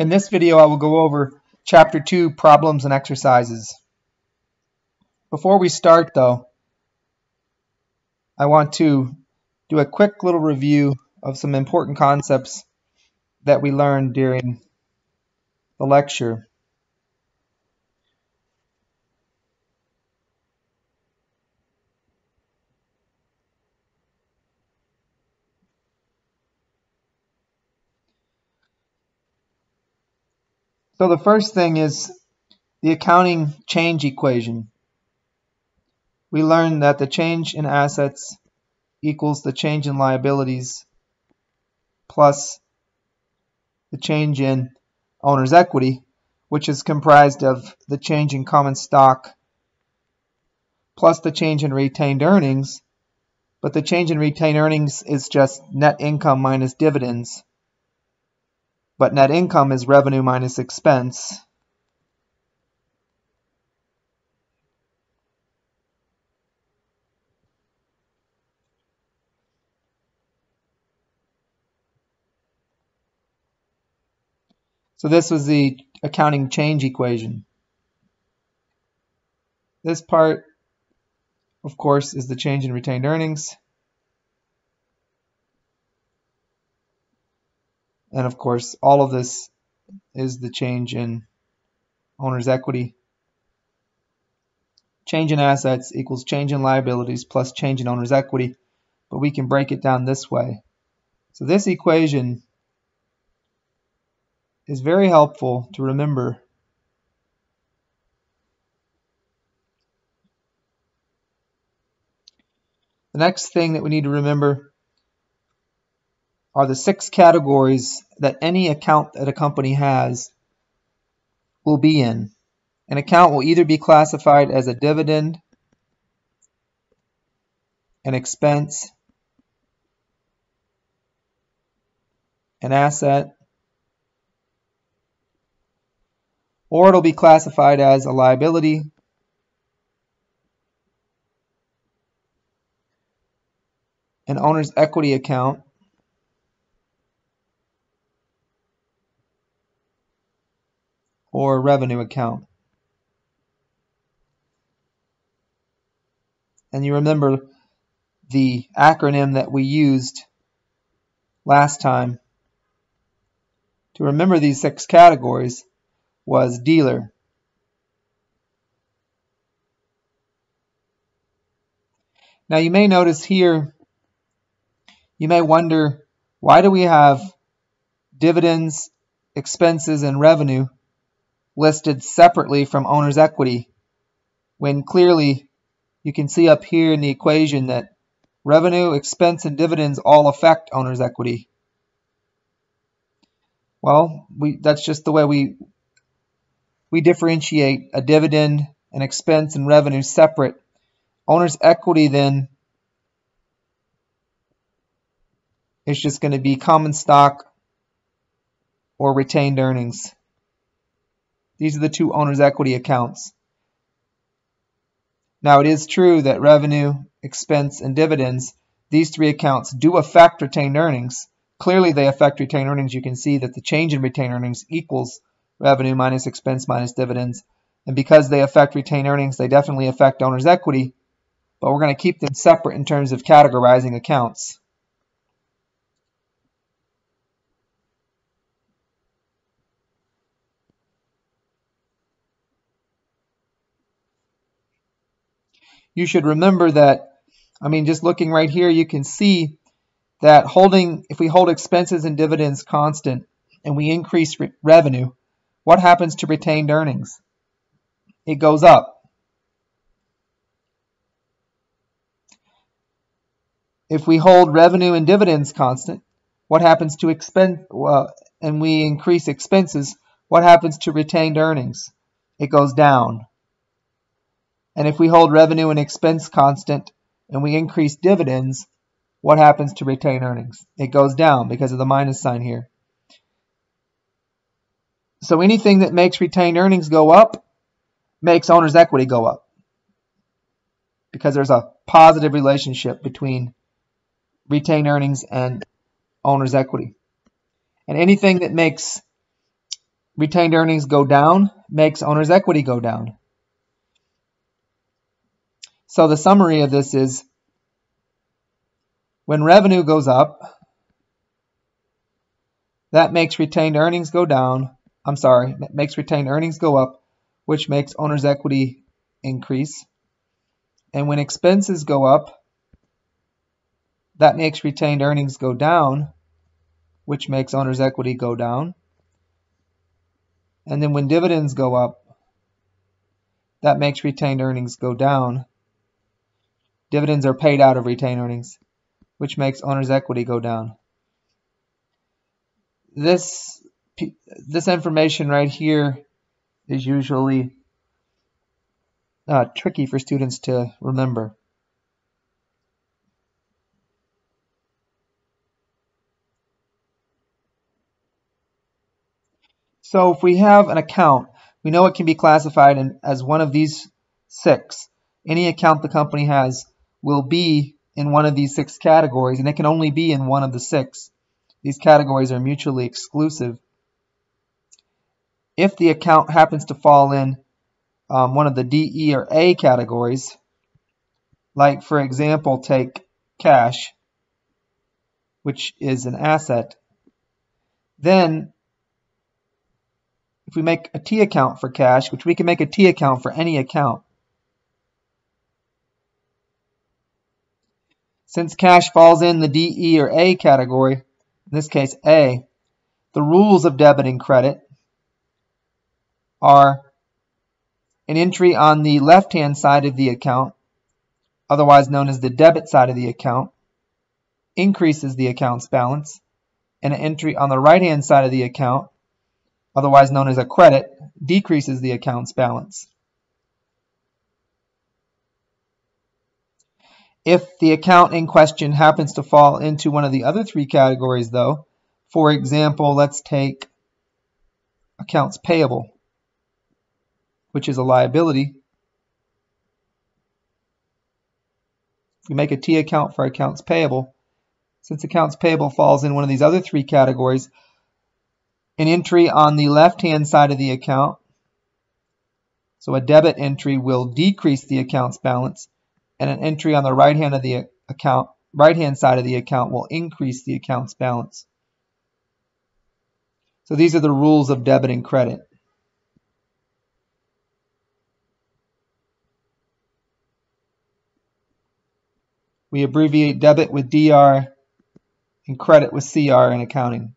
In this video, I will go over Chapter 2, Problems and Exercises. Before we start, though, I want to do a quick little review of some important concepts that we learned during the lecture. So the first thing is the accounting change equation. We learned that the change in assets equals the change in liabilities plus the change in owner's equity, which is comprised of the change in common stock plus the change in retained earnings, but the change in retained earnings is just net income minus dividends but net income is revenue minus expense. So this was the accounting change equation. This part, of course, is the change in retained earnings. And of course, all of this is the change in owner's equity. Change in assets equals change in liabilities plus change in owner's equity. But we can break it down this way. So this equation is very helpful to remember. The next thing that we need to remember are the six categories that any account that a company has will be in. An account will either be classified as a dividend, an expense, an asset, or it'll be classified as a liability, an owner's equity account, or revenue account. And you remember the acronym that we used last time to remember these six categories was dealer. Now you may notice here, you may wonder, why do we have dividends, expenses, and revenue listed separately from owner's equity when clearly you can see up here in the equation that revenue, expense, and dividends all affect owner's equity. Well, we, that's just the way we we differentiate a dividend, an expense, and revenue separate. Owner's equity then is just going to be common stock or retained earnings. These are the two owner's equity accounts. Now, it is true that revenue, expense, and dividends, these three accounts do affect retained earnings. Clearly, they affect retained earnings. You can see that the change in retained earnings equals revenue minus expense minus dividends. And because they affect retained earnings, they definitely affect owner's equity. But we're going to keep them separate in terms of categorizing accounts. You should remember that, I mean, just looking right here, you can see that holding, if we hold expenses and dividends constant and we increase re revenue, what happens to retained earnings? It goes up. If we hold revenue and dividends constant, what happens to expense, well, and we increase expenses, what happens to retained earnings? It goes down. And if we hold revenue and expense constant and we increase dividends, what happens to retained earnings? It goes down because of the minus sign here. So anything that makes retained earnings go up makes owner's equity go up because there's a positive relationship between retained earnings and owner's equity. And anything that makes retained earnings go down makes owner's equity go down. So the summary of this is when revenue goes up, that makes retained earnings go down. I'm sorry, makes retained earnings go up, which makes owner's equity increase. And when expenses go up, that makes retained earnings go down, which makes owner's equity go down. And then when dividends go up, that makes retained earnings go down. Dividends are paid out of retained earnings, which makes owner's equity go down. This, this information right here is usually uh, tricky for students to remember. So if we have an account, we know it can be classified in, as one of these six. Any account the company has will be in one of these six categories, and it can only be in one of the six. These categories are mutually exclusive. If the account happens to fall in um, one of the D, E, or A categories, like for example, take cash, which is an asset, then if we make a T account for cash, which we can make a T account for any account, since cash falls in the D, E, or A category, in this case A, the rules of debit and credit are an entry on the left-hand side of the account, otherwise known as the debit side of the account, increases the account's balance, and an entry on the right-hand side of the account, otherwise known as a credit, decreases the account's balance. If the account in question happens to fall into one of the other three categories, though, for example, let's take accounts payable which is a liability. We make a T account for accounts payable. Since accounts payable falls in one of these other three categories, an entry on the left-hand side of the account, so a debit entry will decrease the account's balance, and an entry on the right hand of the account, right-hand side of the account will increase the account's balance. So these are the rules of debit and credit. We abbreviate debit with DR and credit with CR in accounting.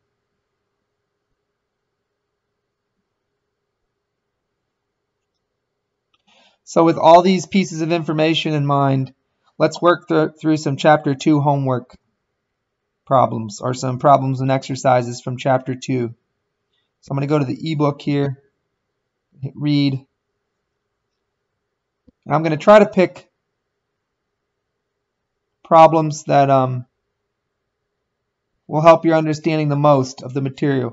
So with all these pieces of information in mind, let's work th through some Chapter 2 homework problems or some problems and exercises from Chapter 2. So I'm going to go to the ebook here, hit read. And I'm going to try to pick problems that um, will help your understanding the most of the material.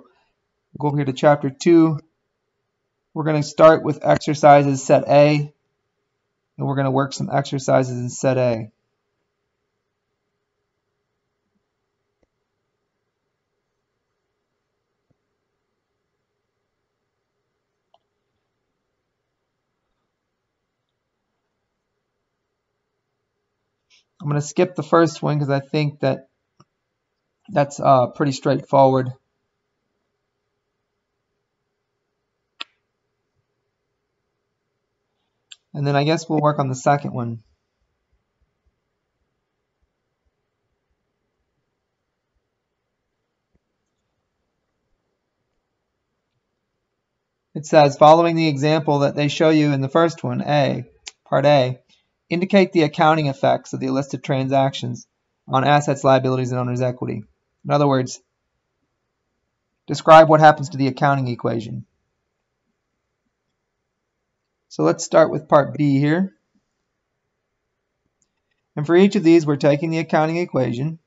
We'll go over here to chapter 2. We're going to start with exercises set A, and we're going to work some exercises in set A. I'm going to skip the first one because I think that that's uh, pretty straightforward. And then I guess we'll work on the second one. It says, following the example that they show you in the first one, A, part A, Indicate the accounting effects of the listed transactions on assets, liabilities, and owner's equity. In other words, describe what happens to the accounting equation. So let's start with part B here. And for each of these, we're taking the accounting equation,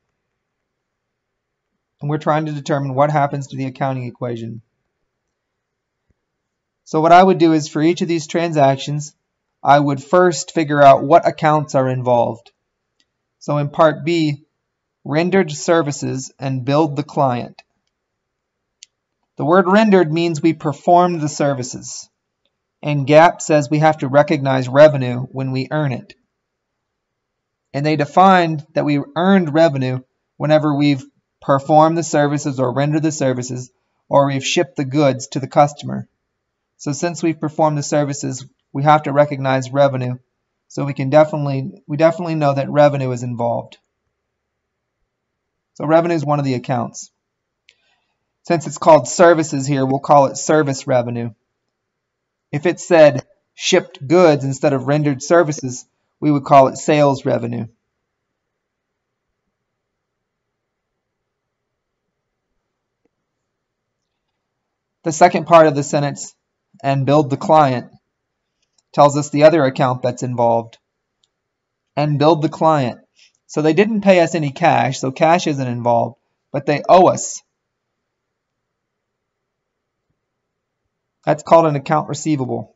and we're trying to determine what happens to the accounting equation. So what I would do is for each of these transactions, I would first figure out what accounts are involved. So in part B, rendered services and billed the client. The word rendered means we performed the services. And GAAP says we have to recognize revenue when we earn it. And they defined that we earned revenue whenever we've performed the services or rendered the services or we've shipped the goods to the customer. So since we've performed the services, we have to recognize revenue. So we can definitely we definitely know that revenue is involved. So revenue is one of the accounts. Since it's called services here, we'll call it service revenue. If it said shipped goods instead of rendered services, we would call it sales revenue. The second part of the sentence, and billed the client, tells us the other account that's involved. And billed the client. So they didn't pay us any cash, so cash isn't involved, but they owe us That's called an account receivable.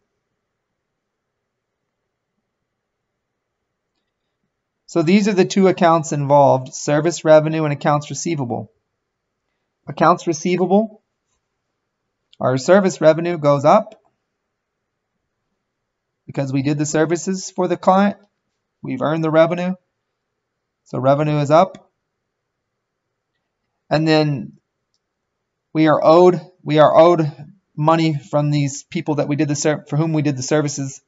So these are the two accounts involved, service revenue and accounts receivable. Accounts receivable, our service revenue goes up because we did the services for the client. We've earned the revenue. So revenue is up. And then we are owed we are owed money from these people that we did the for whom we did the services.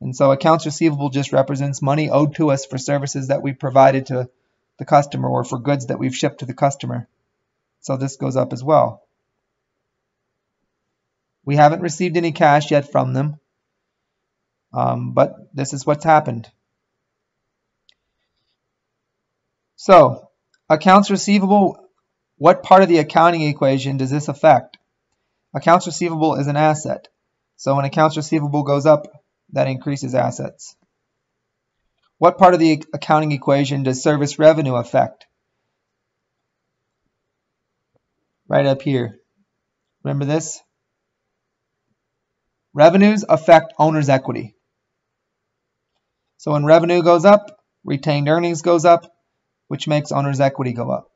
And so accounts receivable just represents money owed to us for services that we provided to the customer or for goods that we've shipped to the customer. So this goes up as well. We haven't received any cash yet from them, um, but this is what's happened. So accounts receivable, what part of the accounting equation does this affect? Accounts receivable is an asset. So when accounts receivable goes up, that increases assets. What part of the accounting equation does service revenue affect? Right up here. Remember this? Revenues affect owner's equity. So when revenue goes up, retained earnings goes up, which makes owner's equity go up.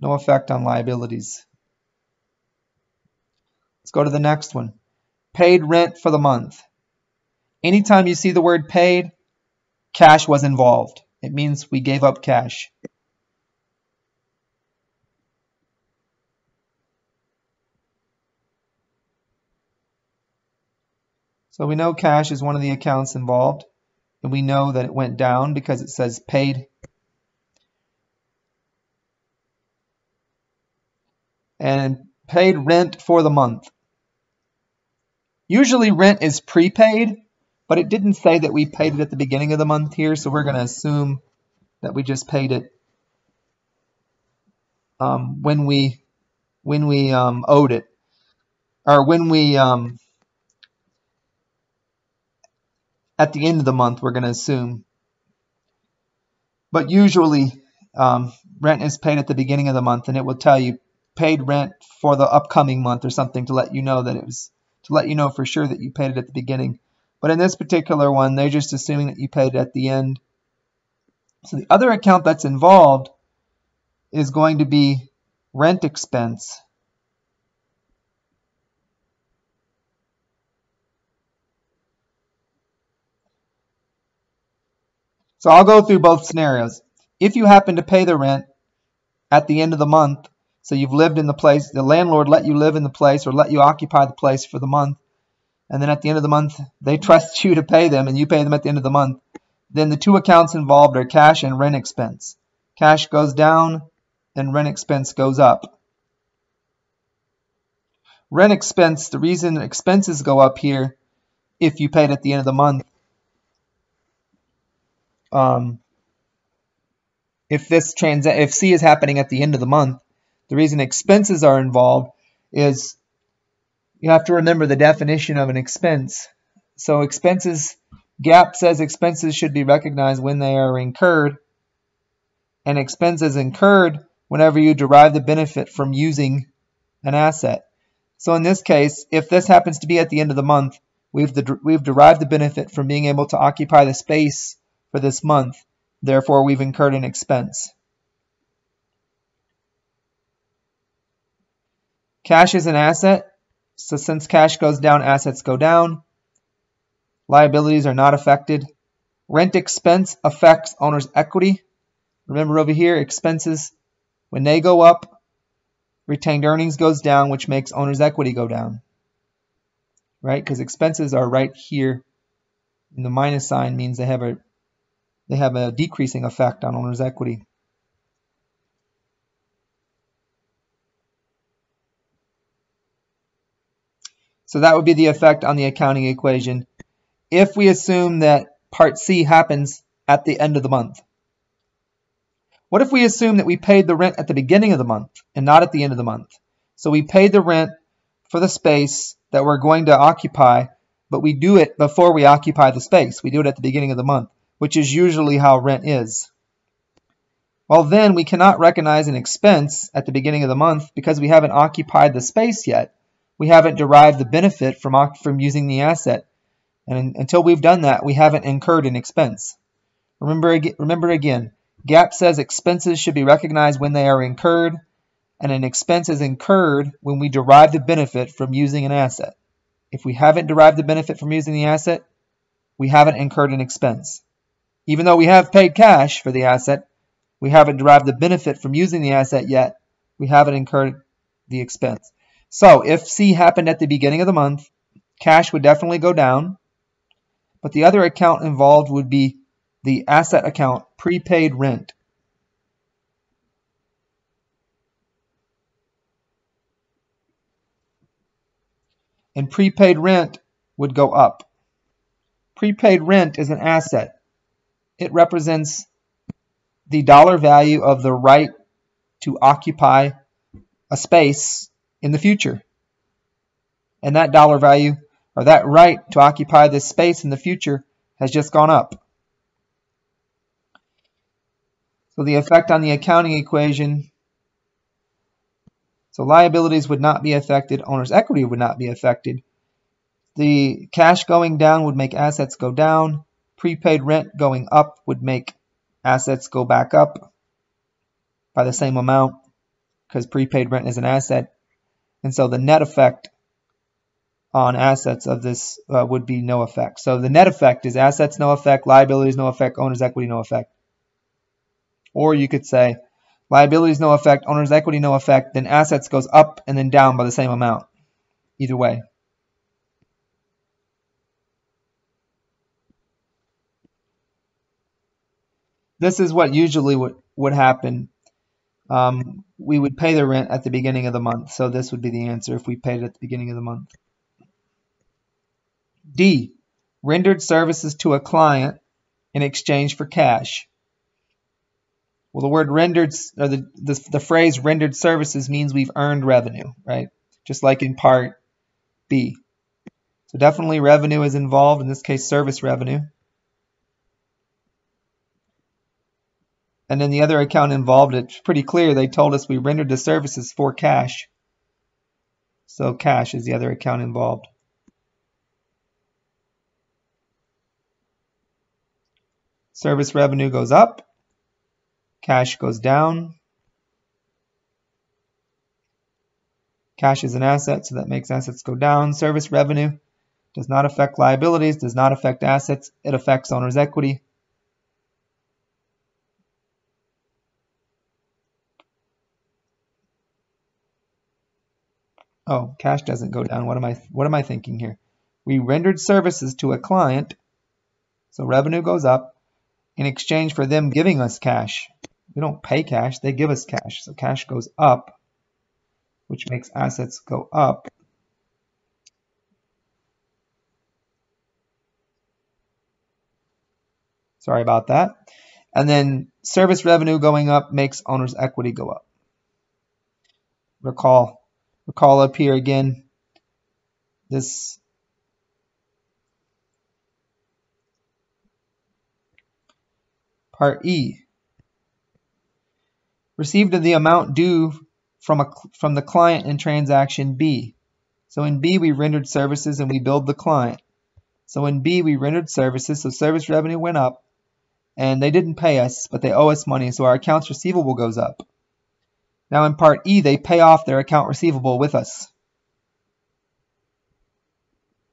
No effect on liabilities. Let's go to the next one. Paid rent for the month. Anytime you see the word paid, cash was involved. It means we gave up cash. So we know cash is one of the accounts involved, and we know that it went down because it says paid and paid rent for the month. Usually rent is prepaid, but it didn't say that we paid it at the beginning of the month here, so we're going to assume that we just paid it um, when we when we um, owed it, or when we um, at the end of the month. We're going to assume, but usually um, rent is paid at the beginning of the month, and it will tell you paid rent for the upcoming month or something to let you know that it was to let you know for sure that you paid it at the beginning. But in this particular one, they're just assuming that you paid it at the end. So the other account that's involved is going to be rent expense. So I'll go through both scenarios. If you happen to pay the rent at the end of the month, so you've lived in the place, the landlord let you live in the place or let you occupy the place for the month. And then at the end of the month, they trust you to pay them and you pay them at the end of the month. Then the two accounts involved are cash and rent expense. Cash goes down and rent expense goes up. Rent expense, the reason expenses go up here if you paid at the end of the month um, if this trans if C is happening at the end of the month, the reason expenses are involved is you have to remember the definition of an expense. So expenses, GAAP says expenses should be recognized when they are incurred, and expenses incurred whenever you derive the benefit from using an asset. So in this case, if this happens to be at the end of the month, we've, the, we've derived the benefit from being able to occupy the space for this month. Therefore, we've incurred an expense. Cash is an asset, so since cash goes down, assets go down. Liabilities are not affected. Rent expense affects owner's equity. Remember over here, expenses, when they go up, retained earnings goes down, which makes owner's equity go down. Right? Because expenses are right here. And the minus sign means they have a they have a decreasing effect on owner's equity. So that would be the effect on the accounting equation if we assume that part C happens at the end of the month. What if we assume that we paid the rent at the beginning of the month and not at the end of the month? So we paid the rent for the space that we're going to occupy, but we do it before we occupy the space. We do it at the beginning of the month, which is usually how rent is. Well, then we cannot recognize an expense at the beginning of the month because we haven't occupied the space yet. We haven't derived the benefit from, from using the asset. And until we've done that, we haven't incurred an expense. Remember, remember again, GAAP says expenses should be recognized when they are incurred, and an expense is incurred when we derive the benefit from using an asset. If we haven't derived the benefit from using the asset, we haven't incurred an expense. Even though we have paid cash for the asset, we haven't derived the benefit from using the asset yet. We haven't incurred the expense. So if C happened at the beginning of the month, cash would definitely go down, but the other account involved would be the asset account, prepaid rent. And prepaid rent would go up. Prepaid rent is an asset. It represents the dollar value of the right to occupy a space in the future. And that dollar value, or that right to occupy this space in the future, has just gone up. So the effect on the accounting equation, so liabilities would not be affected, owner's equity would not be affected. The cash going down would make assets go down. Prepaid rent going up would make assets go back up by the same amount because prepaid rent is an asset. And so the net effect on assets of this uh, would be no effect. So the net effect is assets no effect, liabilities no effect, owner's equity no effect. Or you could say liabilities no effect, owner's equity no effect, then assets goes up and then down by the same amount. Either way. This is what usually would, would happen. Um, we would pay the rent at the beginning of the month. So this would be the answer if we paid it at the beginning of the month. D. Rendered services to a client in exchange for cash. Well, the word rendered, or the, the, the phrase rendered services means we've earned revenue, right? Just like in part B. So definitely revenue is involved, in this case service revenue. And then the other account involved, it's pretty clear. They told us we rendered the services for cash. So cash is the other account involved. Service revenue goes up. Cash goes down. Cash is an asset, so that makes assets go down. Service revenue does not affect liabilities, does not affect assets. It affects owner's equity. Oh, cash doesn't go down. What am I what am I thinking here? We rendered services to a client, so revenue goes up in exchange for them giving us cash. We don't pay cash, they give us cash. So cash goes up, which makes assets go up. Sorry about that. And then service revenue going up makes owner's equity go up. Recall, recall up here again, this part E received the amount due from, a, from the client in transaction B. So in B, we rendered services and we billed the client. So in B, we rendered services, so service revenue went up, and they didn't pay us, but they owe us money, so our accounts receivable goes up. Now in part E, they pay off their account receivable with us.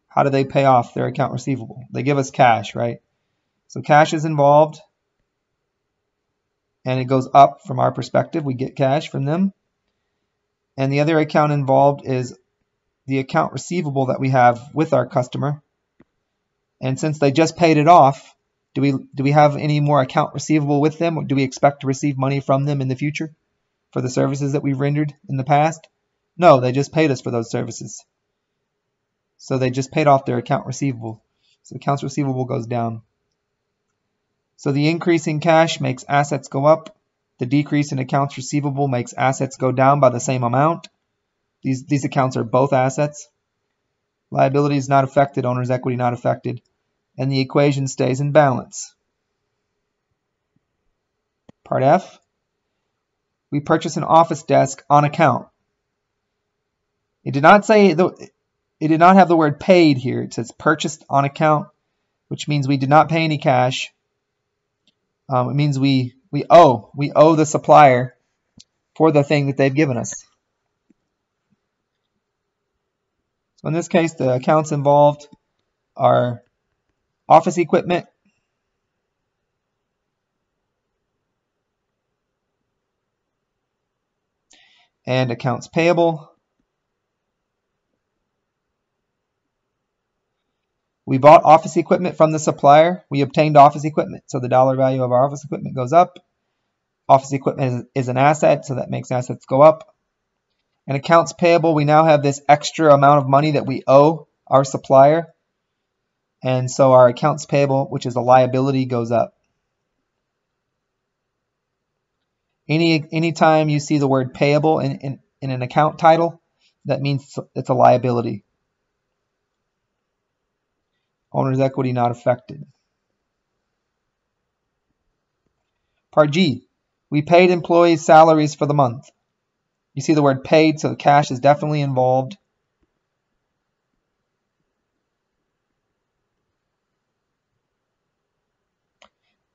How do they pay off their account receivable? They give us cash, right? So cash is involved and it goes up from our perspective. We get cash from them. And the other account involved is the account receivable that we have with our customer. And since they just paid it off, do we do we have any more account receivable with them? Do we expect to receive money from them in the future for the services that we've rendered in the past? No, they just paid us for those services. So they just paid off their account receivable. So accounts receivable goes down. So the increase in cash makes assets go up. The decrease in accounts receivable makes assets go down by the same amount. These, these accounts are both assets. Liability is not affected, owner's equity not affected, and the equation stays in balance. Part F, we purchase an office desk on account. It did not say, the, it did not have the word paid here. It says purchased on account, which means we did not pay any cash. Um, it means we, we owe. We owe the supplier for the thing that they've given us. So in this case, the accounts involved are office equipment, and accounts payable. We bought office equipment from the supplier. We obtained office equipment, so the dollar value of our office equipment goes up. Office equipment is, is an asset, so that makes assets go up. And accounts payable, we now have this extra amount of money that we owe our supplier. And so our accounts payable, which is a liability, goes up. Any anytime you see the word payable in, in, in an account title, that means it's a liability. Owner's equity not affected. Part G, we paid employees salaries for the month. You see the word paid, so cash is definitely involved.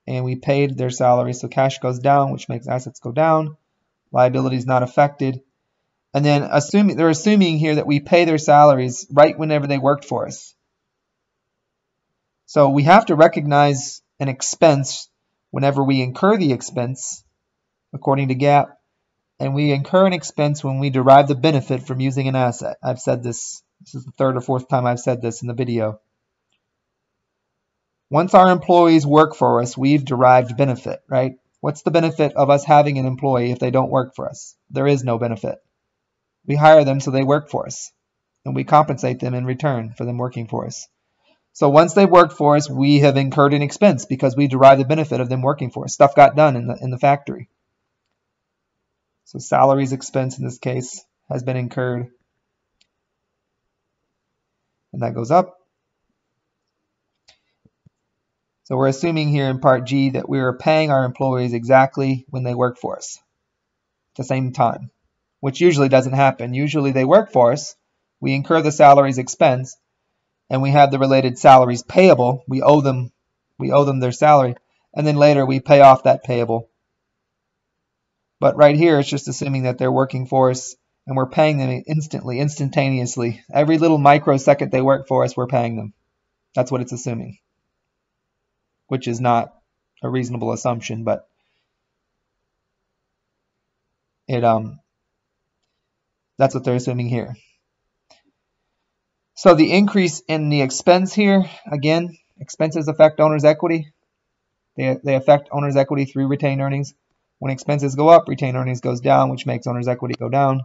And we paid their salaries, so cash goes down, which makes assets go down. Liability is not affected. And then assuming they're assuming here that we pay their salaries right whenever they worked for us. So we have to recognize an expense whenever we incur the expense, according to GAAP, and we incur an expense when we derive the benefit from using an asset. I've said this, this is the third or fourth time I've said this in the video. Once our employees work for us, we've derived benefit, right? What's the benefit of us having an employee if they don't work for us? There is no benefit. We hire them so they work for us, and we compensate them in return for them working for us. So once they've worked for us, we have incurred an expense because we derive the benefit of them working for us. Stuff got done in the, in the factory. So salaries expense in this case has been incurred. And that goes up. So we're assuming here in part G that we are paying our employees exactly when they work for us at the same time, which usually doesn't happen. Usually they work for us, we incur the salaries expense, and we have the related salaries payable. We owe them we owe them their salary, and then later we pay off that payable. But right here, it's just assuming that they're working for us and we're paying them instantly, instantaneously. Every little microsecond they work for us, we're paying them. That's what it's assuming, which is not a reasonable assumption, but it um that's what they're assuming here. So the increase in the expense here, again, expenses affect owner's equity. They, they affect owner's equity through retained earnings. When expenses go up, retained earnings goes down, which makes owner's equity go down.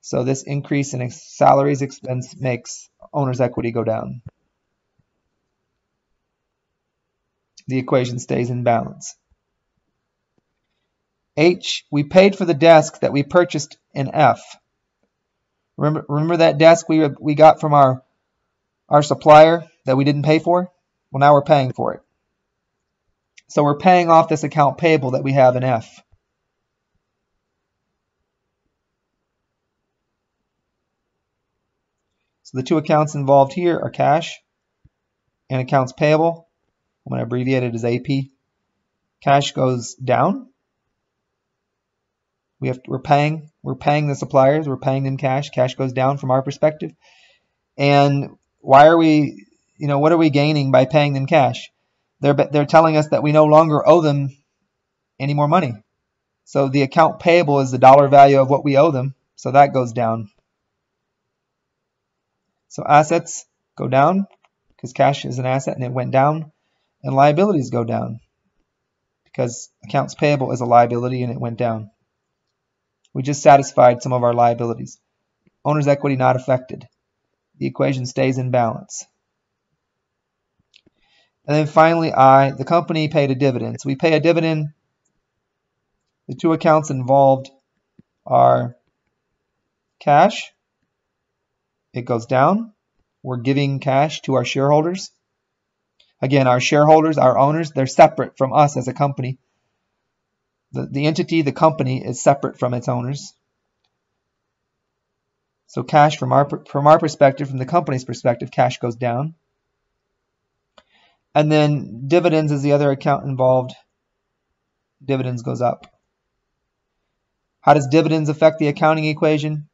So this increase in salaries expense makes owner's equity go down. The equation stays in balance. H, we paid for the desk that we purchased in F. Remember, remember that desk we, we got from our, our supplier that we didn't pay for? Well, now we're paying for it. So we're paying off this account payable that we have in F. So the two accounts involved here are cash and accounts payable. I'm going to abbreviate it as AP. Cash goes down We have we're paying we're paying the suppliers. We're paying them cash. Cash goes down from our perspective. And why are we you know what are we gaining by paying them cash? They're they're telling us that we no longer owe them any more money. So the account payable is the dollar value of what we owe them. So that goes down. So assets go down because cash is an asset and it went down. And liabilities go down because accounts payable is a liability and it went down. We just satisfied some of our liabilities. Owner's equity not affected. The equation stays in balance. And then finally, I, the company paid a dividend. So we pay a dividend. The two accounts involved are cash. It goes down. We're giving cash to our shareholders. Again, our shareholders, our owners, they're separate from us as a company. The, the entity, the company, is separate from its owners. So cash from our from our perspective, from the company's perspective, cash goes down. And then dividends is the other account involved. Dividends goes up. How does dividends affect the accounting equation?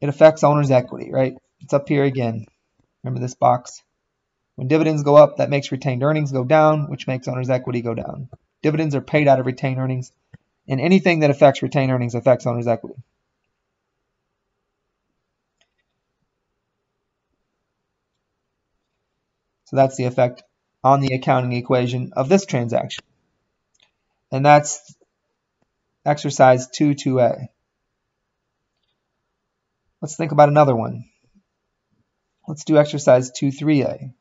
It affects owner's equity, right? It's up here again. Remember this box? When dividends go up, that makes retained earnings go down, which makes owner's equity go down. Dividends are paid out of retained earnings, and anything that affects retained earnings affects owner's equity. So that's the effect on the accounting equation of this transaction. And that's exercise 2-2a. Let's think about another one. Let's do exercise 2-3a.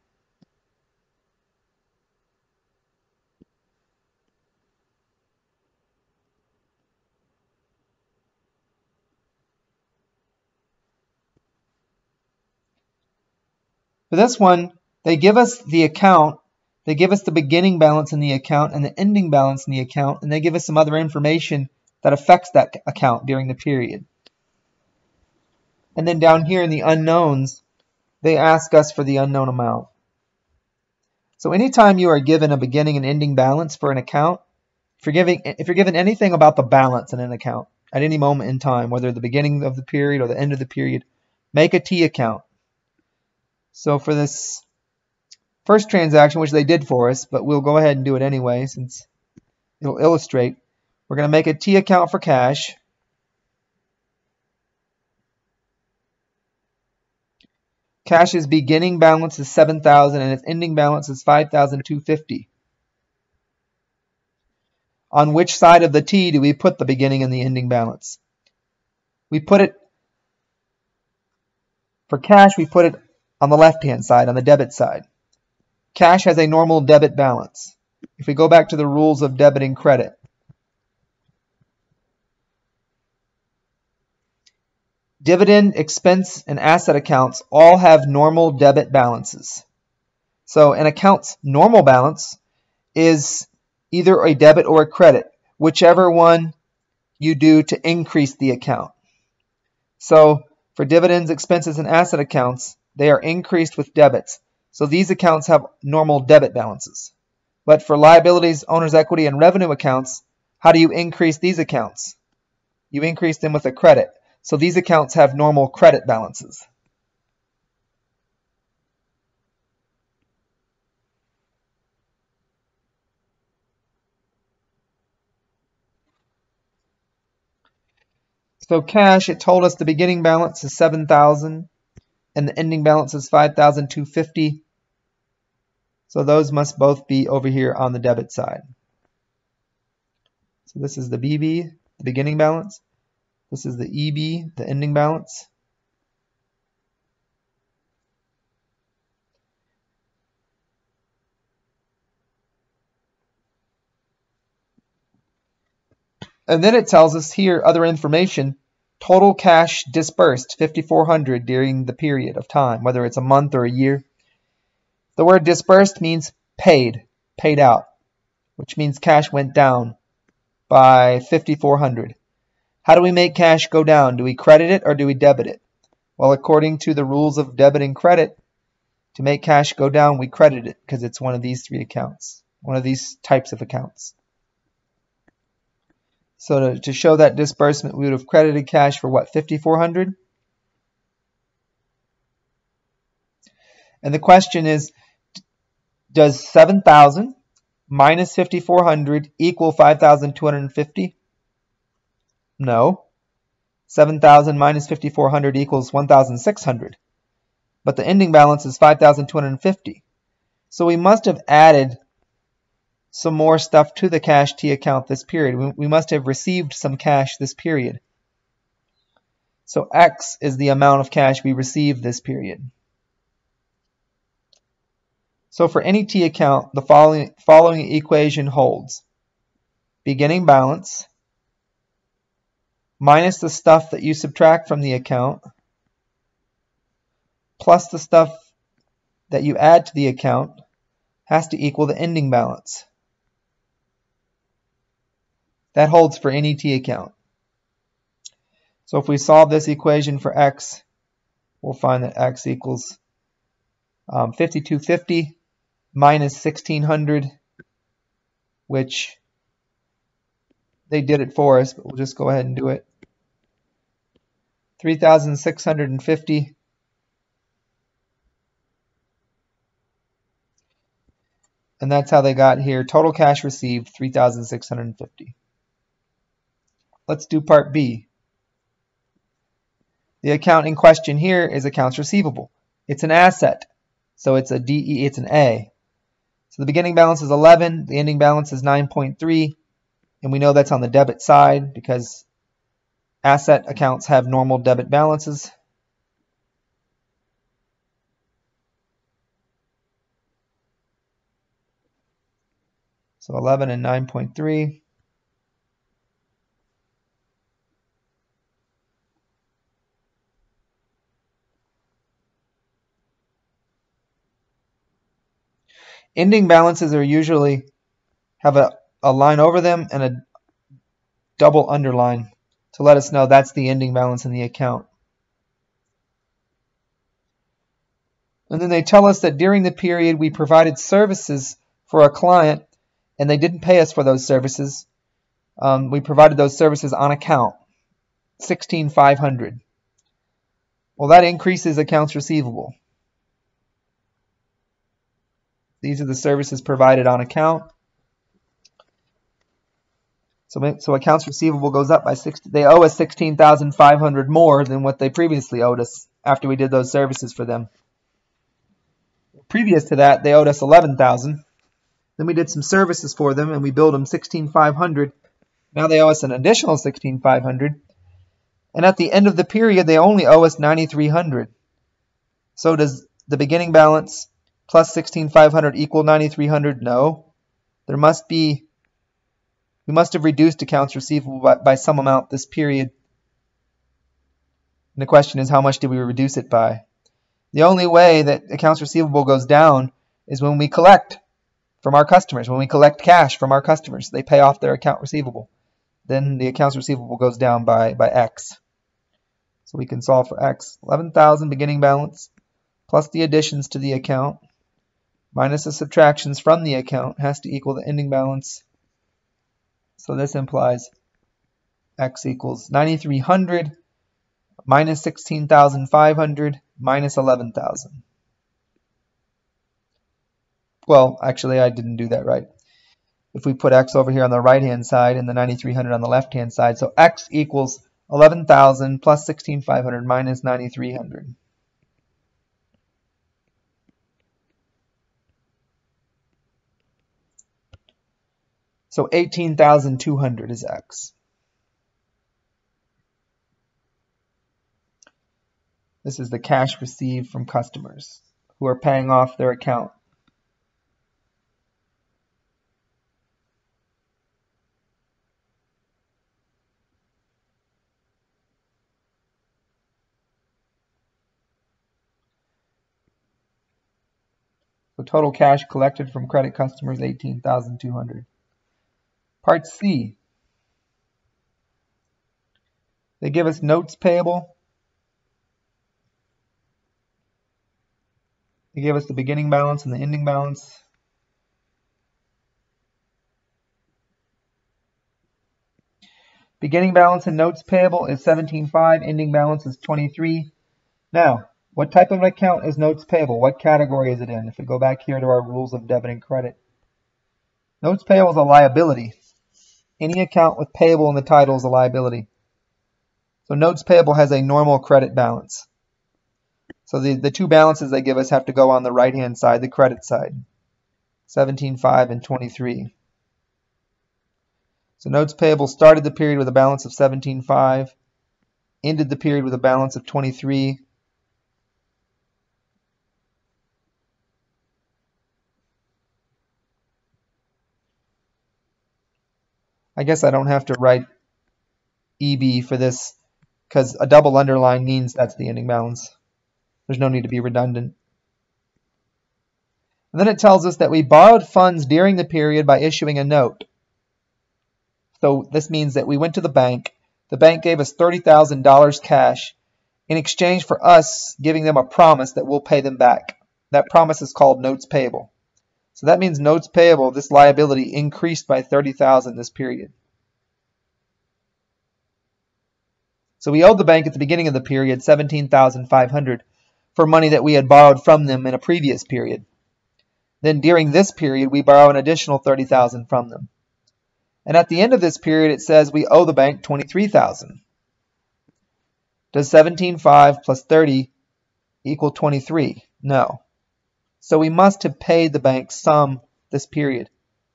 For this one, they give us the account, they give us the beginning balance in the account and the ending balance in the account, and they give us some other information that affects that account during the period. And then down here in the unknowns, they ask us for the unknown amount. So anytime you are given a beginning and ending balance for an account, if you're, giving, if you're given anything about the balance in an account at any moment in time, whether the beginning of the period or the end of the period, make a T account. So for this first transaction, which they did for us, but we'll go ahead and do it anyway since it'll illustrate, we're going to make a T account for cash. Cash's beginning balance is 7,000 and its ending balance is 5,250. On which side of the T do we put the beginning and the ending balance? We put it, for cash, we put it on the left-hand side, on the debit side. Cash has a normal debit balance. If we go back to the rules of debit and credit, dividend, expense, and asset accounts all have normal debit balances. So an account's normal balance is either a debit or a credit, whichever one you do to increase the account. So for dividends, expenses, and asset accounts, they are increased with debits. So these accounts have normal debit balances. But for liabilities, owner's equity, and revenue accounts, how do you increase these accounts? You increase them with a credit. So these accounts have normal credit balances. So cash, it told us the beginning balance is 7,000 and the ending balance is 5,250. So those must both be over here on the debit side. So this is the BB, the beginning balance. This is the EB, the ending balance. And then it tells us here other information Total cash disbursed 5400 during the period of time, whether it's a month or a year. The word disbursed means paid, paid out, which means cash went down by 5400. How do we make cash go down? Do we credit it or do we debit it? Well, according to the rules of debit and credit, to make cash go down, we credit it because it's one of these three accounts, one of these types of accounts. So to, to show that disbursement, we would have credited cash for what, 5400 And the question is, does 7,000 minus 5,400 equal 5,250? No. 7,000 minus 5,400 equals 1,600. But the ending balance is 5,250. So we must have added some more stuff to the cash T account this period. We, we must have received some cash this period. So X is the amount of cash we received this period. So for any T account, the following, following equation holds. Beginning balance minus the stuff that you subtract from the account plus the stuff that you add to the account has to equal the ending balance. That holds for any T account. So if we solve this equation for x, we'll find that x equals um, 5250 minus 1600, which they did it for us, but we'll just go ahead and do it. 3,650 and that's how they got here. Total cash received 3,650. Let's do part B. The account in question here is accounts receivable. It's an asset, so it's a DE, it's an A. So the beginning balance is 11, the ending balance is 9.3, and we know that's on the debit side because asset accounts have normal debit balances. So 11 and 9.3. Ending balances are usually have a, a line over them and a double underline to let us know that's the ending balance in the account. And then they tell us that during the period we provided services for a client and they didn't pay us for those services. Um, we provided those services on account, 16,500. Well, that increases accounts receivable. These are the services provided on account. So, so accounts receivable goes up by 60. They owe us 16,500 more than what they previously owed us after we did those services for them. Previous to that, they owed us 11,000. Then we did some services for them and we billed them 16,500. Now they owe us an additional 16,500. And at the end of the period, they only owe us 9,300. So does the beginning balance plus 16,500 equal 9,300? No. There must be, we must have reduced accounts receivable by, by some amount this period. And the question is, how much did we reduce it by? The only way that accounts receivable goes down is when we collect from our customers. When we collect cash from our customers, they pay off their account receivable. Then the accounts receivable goes down by, by X. So we can solve for X. 11,000 beginning balance plus the additions to the account minus the subtractions from the account has to equal the ending balance. So this implies x equals 9,300 minus 16,500 minus 11,000. Well, actually, I didn't do that right. If we put x over here on the right-hand side and the 9,300 on the left-hand side, so x equals 11,000 plus 16,500 minus 9,300. So 18,200 is X. This is the cash received from customers who are paying off their account. So total cash collected from credit customers 18,200. Part C. They give us notes payable. They give us the beginning balance and the ending balance. Beginning balance in notes payable is 17.5, ending balance is 23. Now, what type of account is notes payable? What category is it in? If we go back here to our rules of debit and credit. Notes payable is a liability. Any account with payable in the title is a liability. So notes payable has a normal credit balance. So the, the two balances they give us have to go on the right-hand side, the credit side. 17.5 and 23. So notes payable started the period with a balance of 17.5, ended the period with a balance of 23. I guess I don't have to write EB for this because a double underline means that's the ending balance. There's no need to be redundant. And then it tells us that we borrowed funds during the period by issuing a note. So this means that we went to the bank. The bank gave us $30,000 cash in exchange for us giving them a promise that we'll pay them back. That promise is called notes payable. So that means notes payable, this liability increased by 30,000 this period. So we owed the bank at the beginning of the period 17,500 for money that we had borrowed from them in a previous period. Then during this period, we borrow an additional 30,000 from them. And at the end of this period, it says we owe the bank 23,000. Does 17.5 plus 30 equal 23? No. So we must have paid the bank some this period.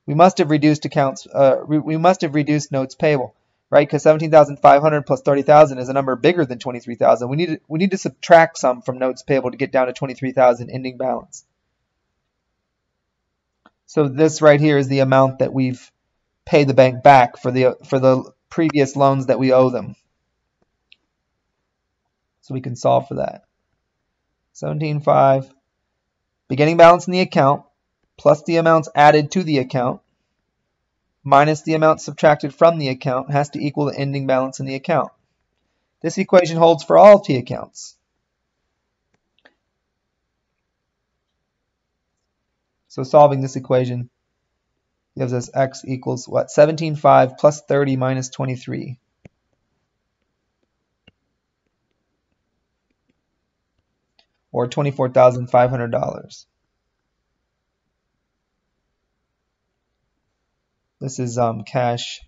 We must have reduced accounts, uh, we must have reduced notes payable, right? Because 17,500 plus 30,000 is a number bigger than 23,000. We need to, we need to subtract some from notes payable to get down to 23,000 ending balance. So this right here is the amount that we've paid the bank back for the for the previous loans that we owe them. So we can solve for that. 17.5, beginning balance in the account, plus the amounts added to the account, minus the amount subtracted from the account has to equal the ending balance in the account. This equation holds for all T accounts. So solving this equation, gives us x equals what? 17.5 plus 30 minus 23. Or $24,500. This is um, cash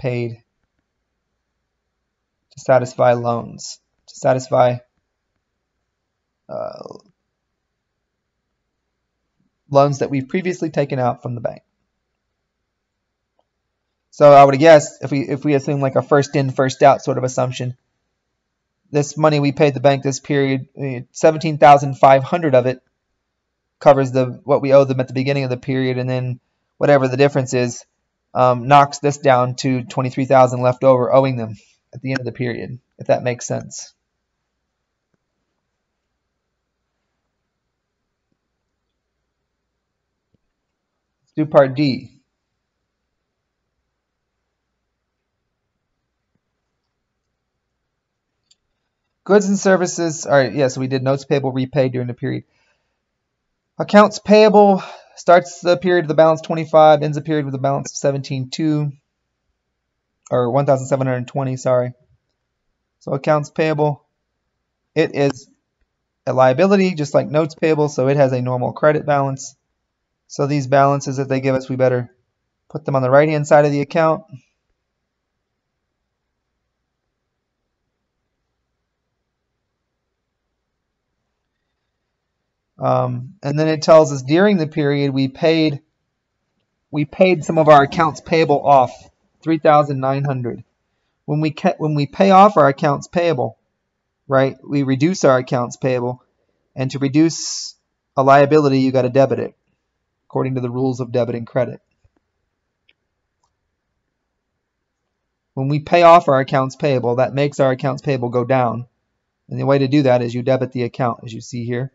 paid to satisfy loans, to satisfy uh, loans that we've previously taken out from the bank. So I would guess if we if we assume like a first in first out sort of assumption, this money we paid the bank this period, five hundred of it covers the what we owe them at the beginning of the period, and then whatever the difference is um, knocks this down to twenty three thousand left over owing them at the end of the period, if that makes sense. Let's do part D. Goods and services, all right, yeah, so we did notes payable repaid during the period. Accounts payable starts the period of the balance 25, ends the period with a balance of 17.2, or 1,720, sorry. So accounts payable, it is a liability, just like notes payable, so it has a normal credit balance. So these balances that they give us, we better put them on the right-hand side of the account. Um, and then it tells us during the period we paid we paid some of our accounts payable off, 3,900. When we when we pay off our accounts payable, right, we reduce our accounts payable, and to reduce a liability, you got to debit it according to the rules of debit and credit. When we pay off our accounts payable, that makes our accounts payable go down. And the way to do that is you debit the account, as you see here.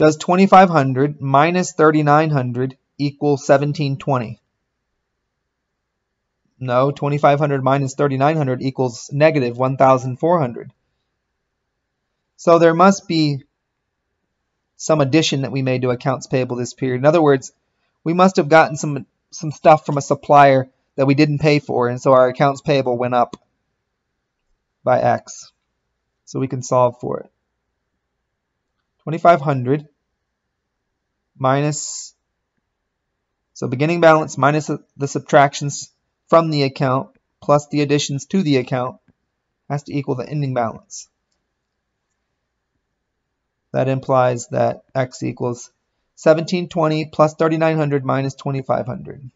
Does 2500 minus 3900 equal 1720? No, 2500 minus 3900 equals negative 1400. So there must be some addition that we made to accounts payable this period. In other words, we must have gotten some some stuff from a supplier that we didn't pay for, and so our accounts payable went up by X. So we can solve for it. 2500 minus, so beginning balance minus the subtractions from the account plus the additions to the account has to equal the ending balance. That implies that X equals 1720 plus 3900 minus 2500.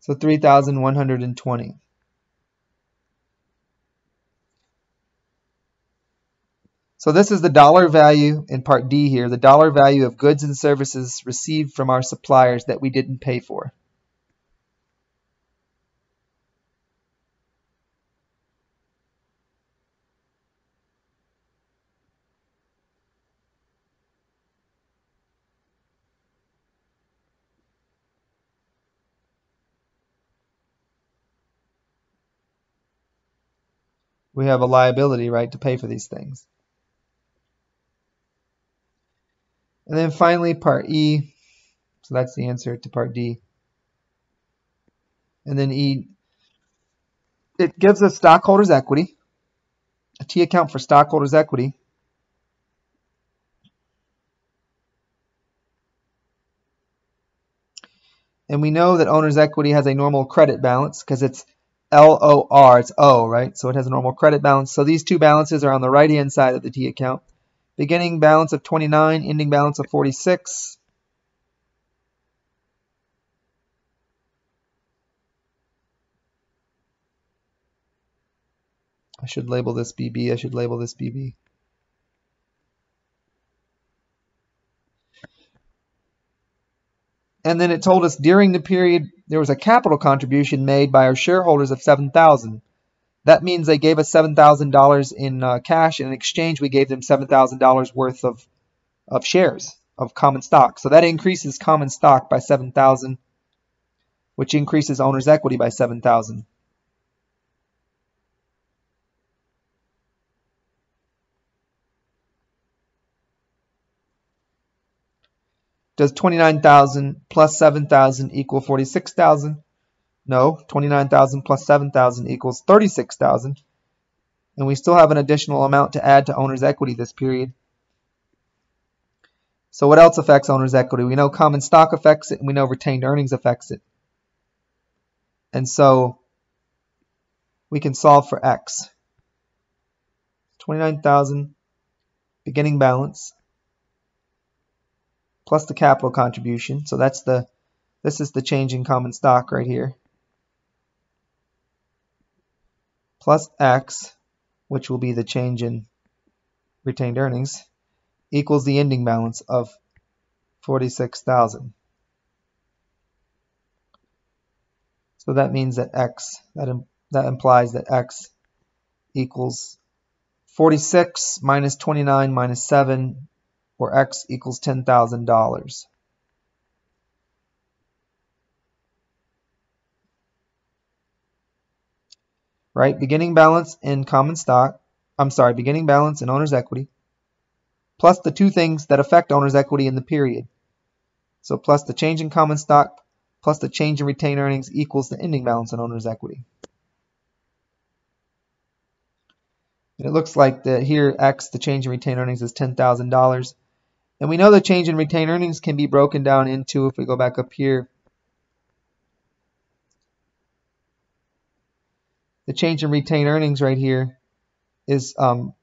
So 3,120. So this is the dollar value in part D here, the dollar value of goods and services received from our suppliers that we didn't pay for. we have a liability, right, to pay for these things. And then finally, part E. So that's the answer to part D. And then E, it gives us stockholders' equity, a T account for stockholders' equity. And we know that owner's equity has a normal credit balance because it's L-O-R, it's O, right? So it has a normal credit balance. So these two balances are on the right-hand side of the T account. Beginning balance of 29, ending balance of 46. I should label this BB, I should label this BB. And then it told us during the period there was a capital contribution made by our shareholders of 7000 That means they gave us $7,000 in uh, cash. And in exchange, we gave them $7,000 worth of, of shares of common stock. So that increases common stock by 7000 which increases owner's equity by 7000 Does 29,000 plus 7,000 equal 46,000? No, 29,000 plus 7,000 equals 36,000. And we still have an additional amount to add to owner's equity this period. So what else affects owner's equity? We know common stock affects it, and we know retained earnings affects it. And so we can solve for x. 29,000 beginning balance plus the capital contribution. So that's the this is the change in common stock right here. Plus X, which will be the change in retained earnings, equals the ending balance of 46,000. So that means that X, that, Im that implies that X equals 46 minus 29 minus 7 or x equals $10,000. Right, beginning balance in common stock, I'm sorry, beginning balance in owner's equity, plus the two things that affect owner's equity in the period. So plus the change in common stock plus the change in retained earnings equals the ending balance in owner's equity. And it looks like that here X, the change in retained earnings is $10,000. And we know the change in retained earnings can be broken down into, if we go back up here, the change in retained earnings right here is um,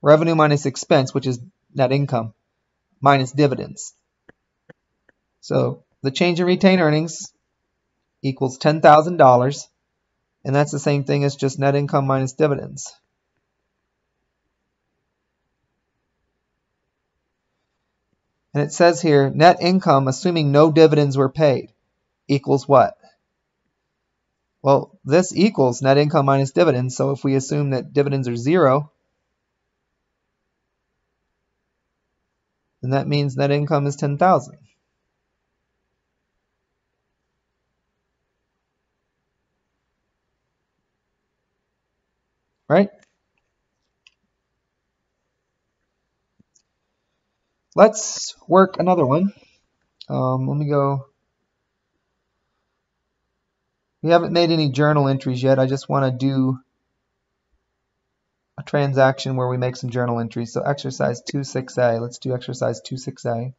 revenue minus expense, which is net income, minus dividends. So the change in retained earnings equals $10,000, and that's the same thing as just net income minus dividends. And it says here, net income, assuming no dividends were paid, equals what? Well, this equals net income minus dividends. So if we assume that dividends are zero, then that means net income is 10,000. Right? let's work another one. Um, let me go. We haven't made any journal entries yet. I just want to do a transaction where we make some journal entries. So exercise 2.6a. Let's do exercise 2.6a.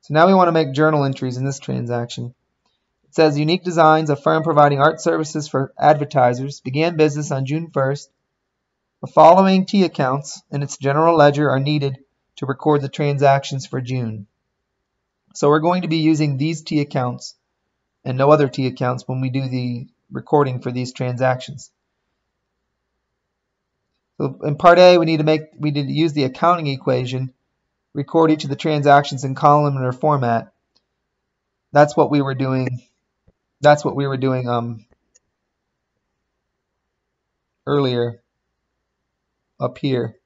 So now we want to make journal entries in this transaction. It says Unique Designs, a firm providing art services for advertisers, began business on June 1st. The following T accounts in its general ledger are needed to record the transactions for June. So we're going to be using these T accounts and no other T accounts when we do the recording for these transactions. So in part A, we need to make we need to use the accounting equation record each of the transactions in columnar format. That's what we were doing. That's what we were doing um, earlier up here.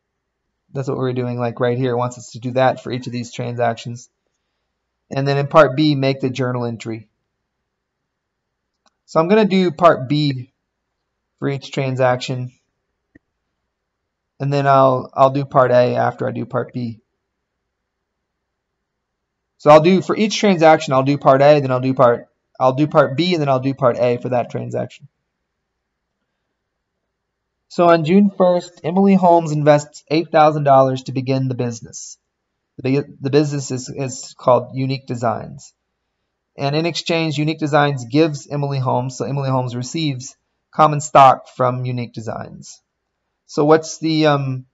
That's what we're doing like right here. It wants us to do that for each of these transactions. And then in part B, make the journal entry. So I'm going to do part B for each transaction. And then I'll I'll do part A after I do part B. So I'll do for each transaction, I'll do part A, then I'll do part I'll do part B, and then I'll do part A for that transaction. So on June 1st, Emily Holmes invests $8,000 to begin the business. The, the business is, is called Unique Designs. And in exchange, Unique Designs gives Emily Holmes, so Emily Holmes receives common stock from Unique Designs. So what's the um,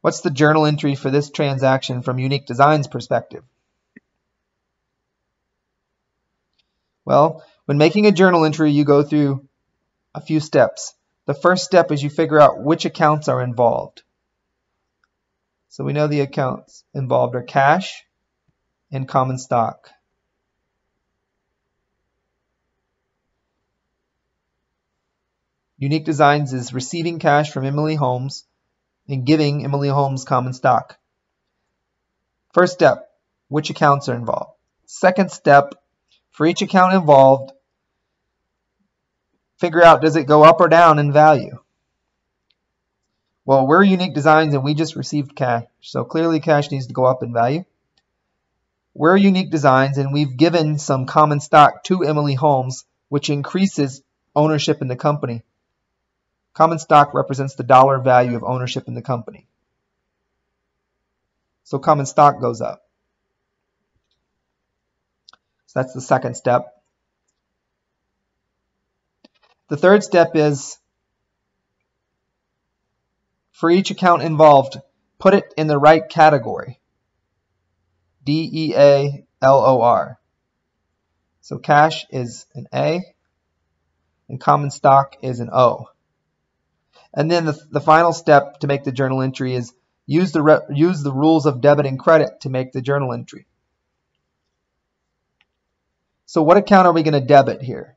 what's the journal entry for this transaction from Unique Designs perspective? Well, when making a journal entry, you go through a few steps. The first step is you figure out which accounts are involved. So we know the accounts involved are cash and common stock. Unique Designs is receiving cash from Emily Holmes and giving Emily Holmes common stock. First step, which accounts are involved? Second step, for each account involved, figure out does it go up or down in value. Well, we're Unique Designs and we just received cash, so clearly cash needs to go up in value. We're Unique Designs and we've given some common stock to Emily Holmes, which increases ownership in the company. Common stock represents the dollar value of ownership in the company. So common stock goes up. So that's the second step. The third step is for each account involved, put it in the right category. D-E-A-L-O-R. So cash is an A and common stock is an O. And then the, the final step to make the journal entry is use the, use the rules of debit and credit to make the journal entry. So what account are we going to debit here?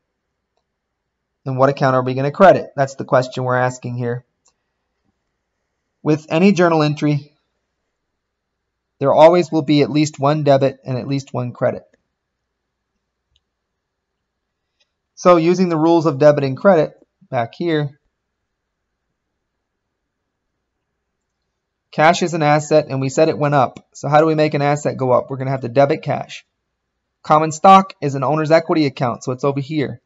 And what account are we going to credit? That's the question we're asking here. With any journal entry, there always will be at least one debit and at least one credit. So using the rules of debit and credit back here, cash is an asset and we said it went up. So how do we make an asset go up? We're going to have to debit cash. Common stock is an owner's equity account, so it's over here.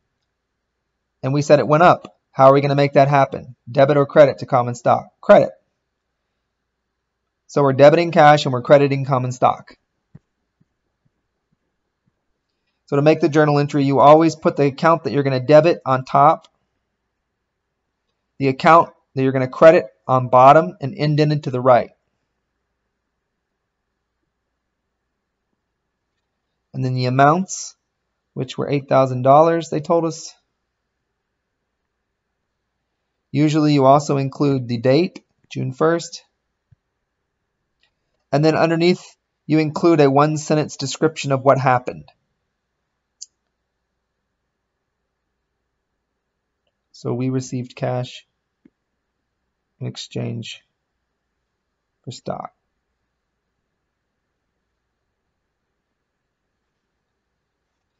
And we said it went up. How are we going to make that happen? Debit or credit to common stock? Credit. So we're debiting cash and we're crediting common stock. So to make the journal entry, you always put the account that you're going to debit on top, the account that you're going to credit on bottom and indented to the right. And then the amounts, which were $8,000, they told us. Usually you also include the date, June 1st. And then underneath, you include a one sentence description of what happened. So we received cash in exchange for stock.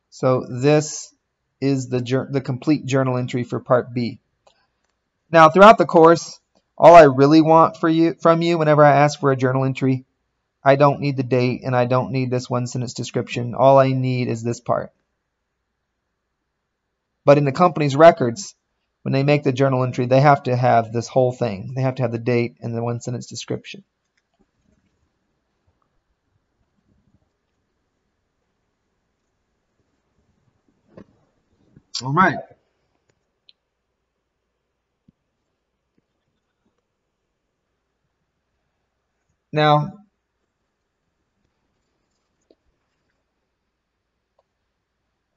So this is the, the complete journal entry for part B. Now, throughout the course, all I really want for you from you whenever I ask for a journal entry, I don't need the date and I don't need this one sentence description. All I need is this part. But in the company's records, when they make the journal entry, they have to have this whole thing. They have to have the date and the one sentence description. All right. Now,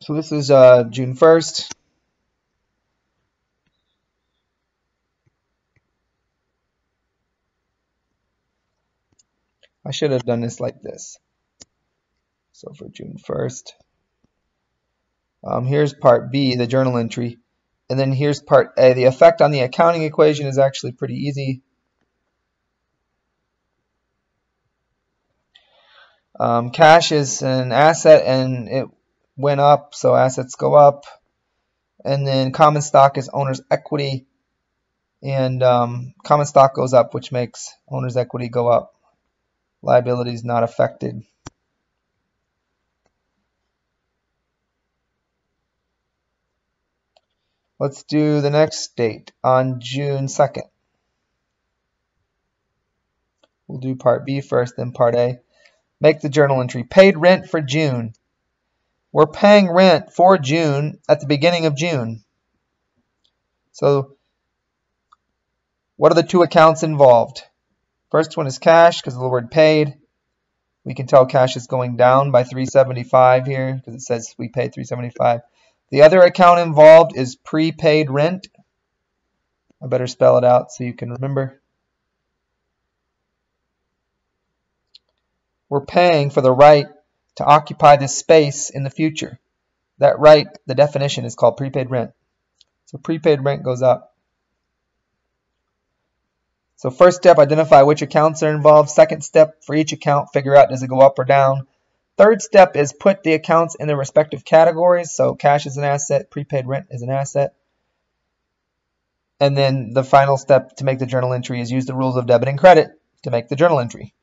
so this is uh, June 1st. I should have done this like this. So for June 1st, um, here's part B, the journal entry. And then here's part A. The effect on the accounting equation is actually pretty easy. Um, cash is an asset and it went up, so assets go up. And then common stock is owner's equity. And um, common stock goes up, which makes owner's equity go up. Liabilities not affected. Let's do the next date on June 2nd. We'll do part B first, then part A. Make the journal entry. Paid rent for June. We're paying rent for June at the beginning of June. So what are the two accounts involved? First one is cash because of the word paid. We can tell cash is going down by 375 here because it says we paid 375. The other account involved is prepaid rent. I better spell it out so you can remember. We're paying for the right to occupy this space in the future. That right, the definition is called prepaid rent. So prepaid rent goes up. So first step, identify which accounts are involved. Second step, for each account, figure out does it go up or down. Third step is put the accounts in their respective categories. So cash is an asset, prepaid rent is an asset. And then the final step to make the journal entry is use the rules of debit and credit to make the journal entry.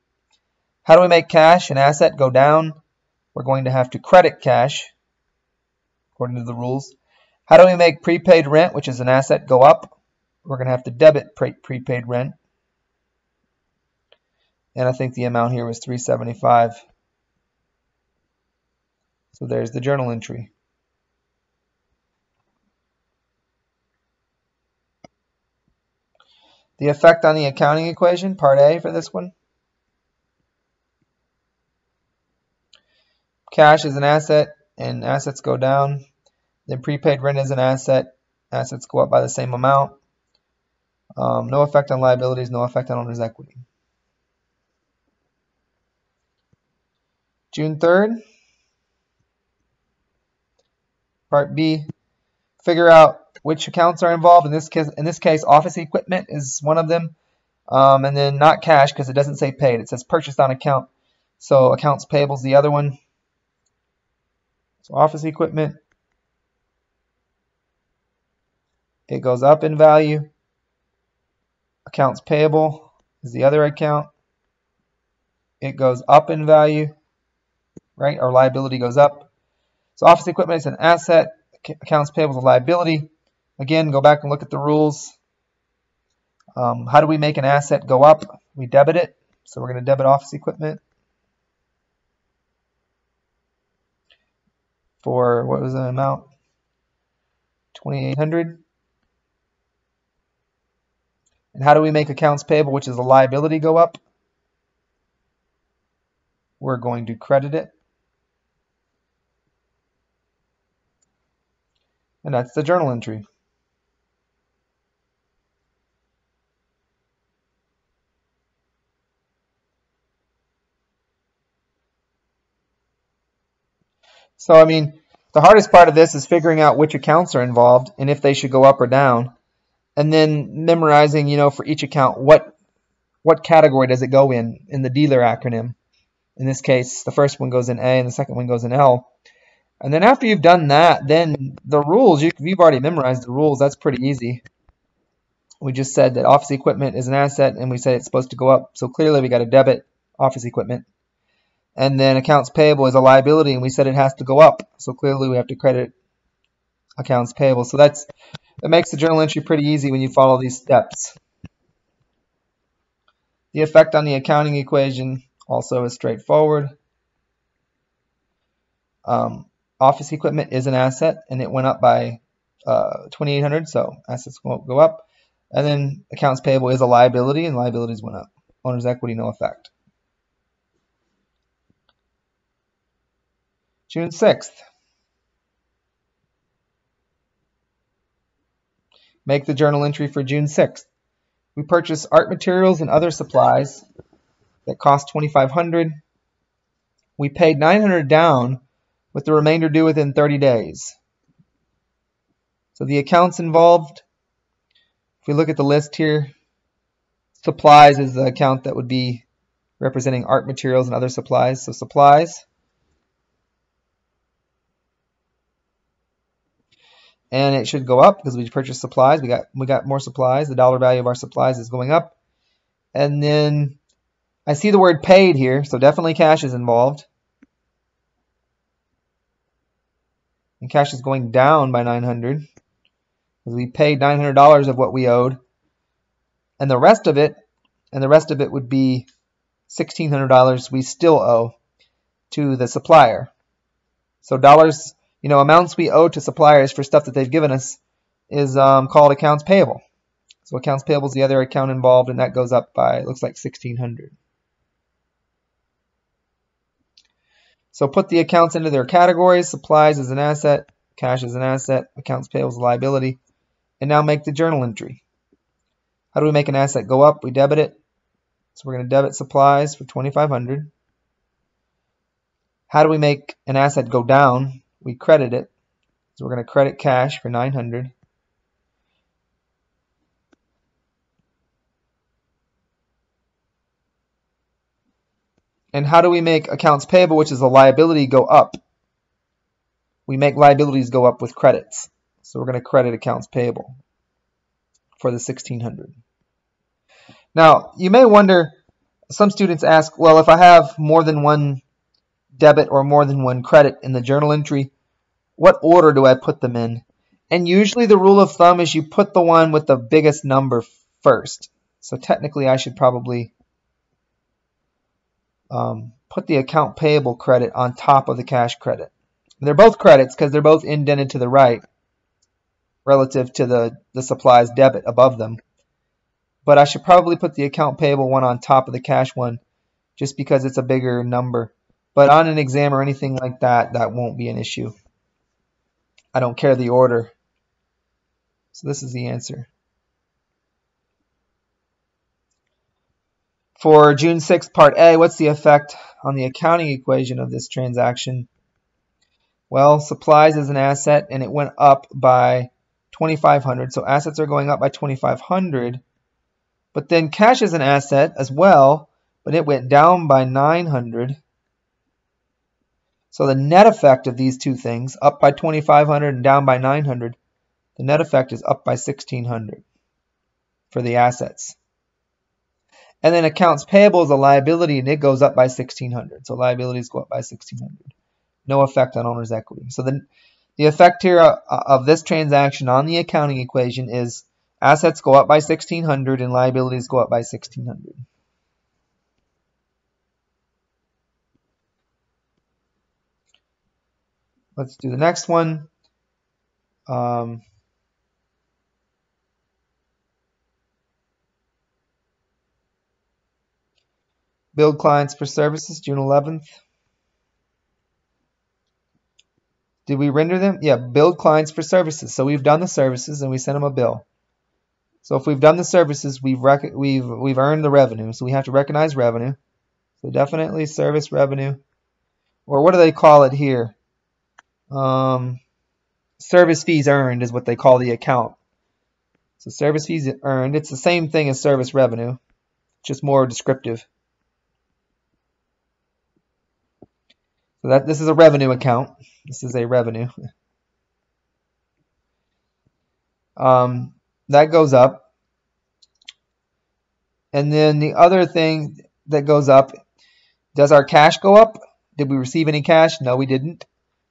How do we make cash, an asset, go down? We're going to have to credit cash, according to the rules. How do we make prepaid rent, which is an asset, go up? We're going to have to debit pre prepaid rent. And I think the amount here was 375 so there's the journal entry. The effect on the accounting equation, part A for this one. Cash is an asset and assets go down. Then prepaid rent is an asset. Assets go up by the same amount. Um, no effect on liabilities, no effect on owner's equity. June 3rd. Part B, figure out which accounts are involved. In this case, in this case, office equipment is one of them, um, and then not cash because it doesn't say paid. It says purchased on account. So accounts payable is the other one. So office equipment, it goes up in value. Accounts payable is the other account. It goes up in value, right? Our liability goes up. So office equipment is an asset. Accounts payable is a liability. Again, go back and look at the rules. Um, how do we make an asset go up? We debit it. So we're going to debit office equipment. For, what was the amount? 2800 And how do we make accounts payable, which is a liability, go up? We're going to credit it. And that's the journal entry. So, I mean, the hardest part of this is figuring out which accounts are involved and if they should go up or down. And then memorizing, you know, for each account, what what category does it go in, in the dealer acronym. In this case, the first one goes in A and the second one goes in L. And then after you've done that, then the rules, you, you've already memorized the rules. That's pretty easy. We just said that office equipment is an asset, and we said it's supposed to go up. So clearly we got to debit office equipment. And then accounts payable is a liability, and we said it has to go up. So clearly we have to credit accounts payable. So that's that makes the journal entry pretty easy when you follow these steps. The effect on the accounting equation also is straightforward. Um, office equipment is an asset, and it went up by uh, 2,800, so assets won't go up. And then accounts payable is a liability, and liabilities went up. Owner's equity, no effect. June 6th. Make the journal entry for June 6th. We purchased art materials and other supplies that cost 2500 We paid 900 down with the remainder due within 30 days. So the accounts involved, if we look at the list here, supplies is the account that would be representing art materials and other supplies. So supplies. And it should go up because we purchased supplies. We got we got more supplies. The dollar value of our supplies is going up. And then I see the word paid here, so definitely cash is involved. And cash is going down by 900 because we paid $900 of what we owed. And the rest of it, and the rest of it would be $1,600 we still owe to the supplier. So dollars, you know, amounts we owe to suppliers for stuff that they've given us is um, called accounts payable. So accounts payable is the other account involved, and that goes up by, looks like 1600 So put the accounts into their categories. Supplies is an asset, cash is an asset, accounts payable is a liability. And now make the journal entry. How do we make an asset go up? We debit it. So we're going to debit supplies for 2500 How do we make an asset go down? We credit it. So we're going to credit cash for 900 And how do we make accounts payable, which is a liability, go up? We make liabilities go up with credits. So we're going to credit accounts payable for the 1600. Now, you may wonder, some students ask, well, if I have more than one debit or more than one credit in the journal entry, what order do I put them in? And usually the rule of thumb is you put the one with the biggest number first. So technically I should probably um, put the account payable credit on top of the cash credit. they're both credits because they're both indented to the right relative to the, the supplies debit above them. But I should probably put the account payable one on top of the cash one just because it's a bigger number. But on an exam or anything like that, that won't be an issue. I don't care the order. So this is the answer. For June 6th, Part A, what's the effect on the accounting equation of this transaction? Well, supplies is an asset, and it went up by 2,500. So assets are going up by 2,500. But then cash is an asset as well, but it went down by 900. So the net effect of these two things, up by 2,500 and down by 900, the net effect is up by 1,600 for the assets. And then accounts payable is a liability and it goes up by 1600. So liabilities go up by 1600. No effect on owner's equity. So the, the effect here uh, of this transaction on the accounting equation is assets go up by 1600 and liabilities go up by 1600. Let's do the next one. Um, Billed clients for services, June 11th. Did we render them? Yeah, billed clients for services. So we've done the services and we sent them a bill. So if we've done the services, we've we've we've earned the revenue. So we have to recognize revenue. So definitely service revenue, or what do they call it here? Um, service fees earned is what they call the account. So service fees earned, it's the same thing as service revenue, just more descriptive. So that this is a revenue account. This is a revenue. Um, that goes up. And then the other thing that goes up, does our cash go up? Did we receive any cash? No, we didn't.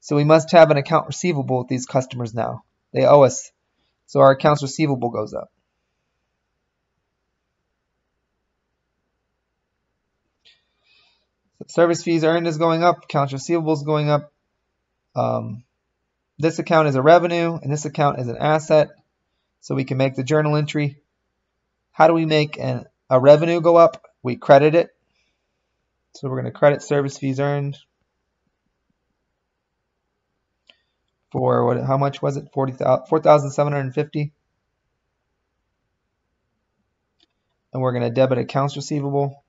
So we must have an account receivable with these customers now. They owe us. So our accounts receivable goes up. Service fees earned is going up. Accounts receivable is going up. Um, this account is a revenue, and this account is an asset. So we can make the journal entry. How do we make an, a revenue go up? We credit it. So we're going to credit service fees earned for what? How much was it? 4,750. and we're going to debit accounts receivable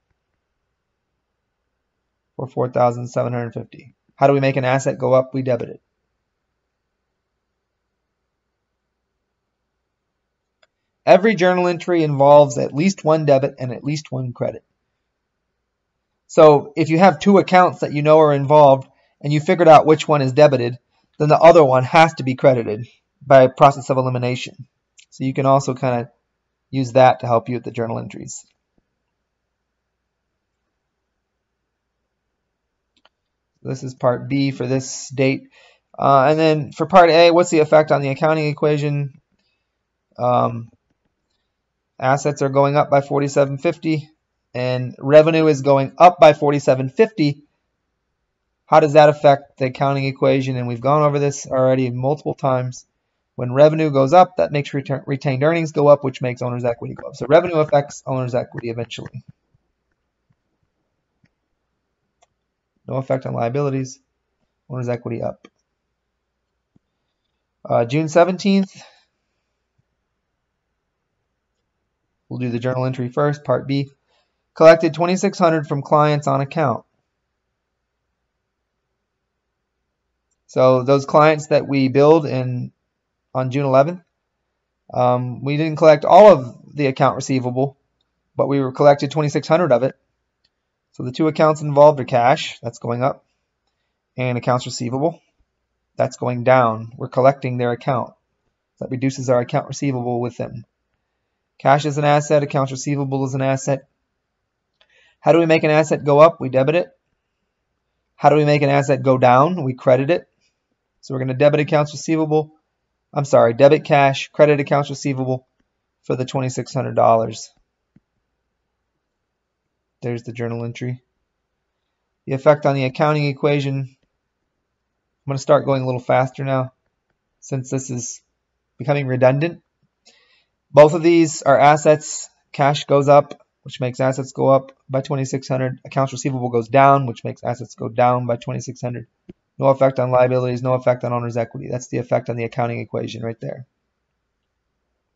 for 4,750. How do we make an asset go up? We debit it. Every journal entry involves at least one debit and at least one credit. So if you have two accounts that you know are involved and you figured out which one is debited, then the other one has to be credited by a process of elimination. So you can also kind of use that to help you with the journal entries. This is part B for this date. Uh, and then for part A, what's the effect on the accounting equation? Um, assets are going up by 4750 and revenue is going up by 4750. How does that affect the accounting equation? And we've gone over this already multiple times. When revenue goes up, that makes return, retained earnings go up, which makes owner's equity go up. So revenue affects owner's equity eventually. No effect on liabilities. Owner's equity up. Uh, June 17th, we'll do the journal entry first, part B. Collected 2600 from clients on account. So those clients that we billed in on June 11th, um, we didn't collect all of the account receivable, but we were collected 2600 of it. So the two accounts involved are cash, that's going up, and accounts receivable, that's going down. We're collecting their account. That reduces our account receivable with them. Cash is an asset, accounts receivable is an asset. How do we make an asset go up? We debit it. How do we make an asset go down? We credit it. So we're going to debit accounts receivable. I'm sorry, debit cash, credit accounts receivable for the $2,600. There's the journal entry. The effect on the accounting equation. I'm going to start going a little faster now since this is becoming redundant. Both of these are assets. Cash goes up, which makes assets go up by 2600. Accounts receivable goes down, which makes assets go down by 2600. No effect on liabilities, no effect on owner's equity. That's the effect on the accounting equation right there.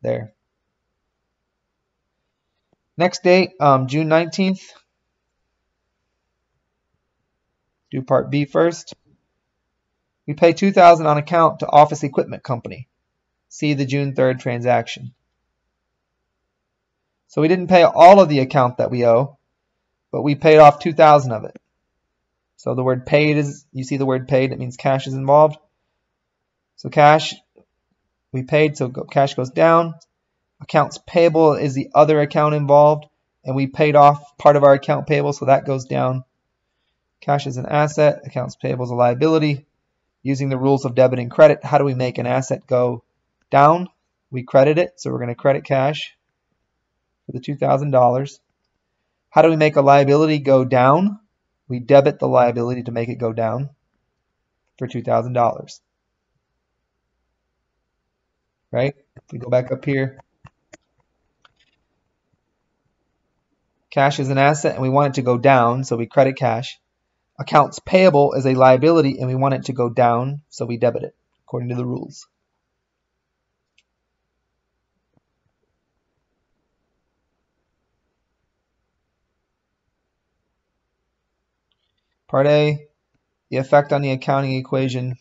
There. Next date, um, June 19th. Do part B first. We pay 2000 on account to Office Equipment Company. See the June 3rd transaction. So we didn't pay all of the account that we owe, but we paid off 2000 of it. So the word paid is, you see the word paid, it means cash is involved. So cash, we paid, so cash goes down. Accounts payable is the other account involved, and we paid off part of our account payable, so that goes down. Cash is an asset, accounts payable is a liability. Using the rules of debit and credit, how do we make an asset go down? We credit it, so we're going to credit cash for the $2,000. How do we make a liability go down? We debit the liability to make it go down for $2,000. Right? If we go back up here, Cash is an asset and we want it to go down, so we credit cash. Accounts payable is a liability and we want it to go down, so we debit it according to the rules. Part A, the effect on the accounting equation.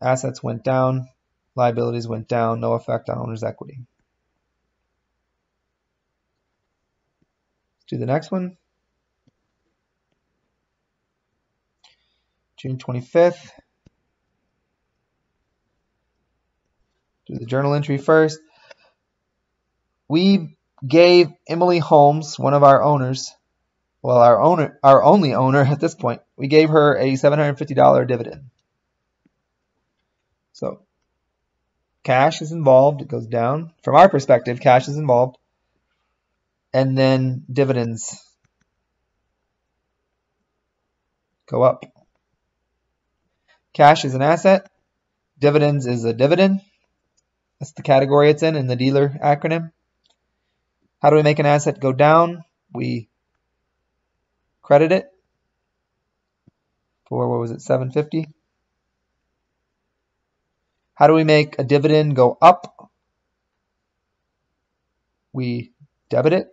Assets went down, liabilities went down, no effect on owner's equity. Let's do the next one. June 25th. Do the journal entry first. We gave Emily Holmes, one of our owners, well, our owner, our only owner at this point, we gave her a $750 dividend. So cash is involved, it goes down. From our perspective, cash is involved. And then dividends go up. Cash is an asset. Dividends is a dividend. That's the category it's in in the dealer acronym. How do we make an asset go down? We credit it for, what was it, 750? How do we make a dividend go up? We debit it.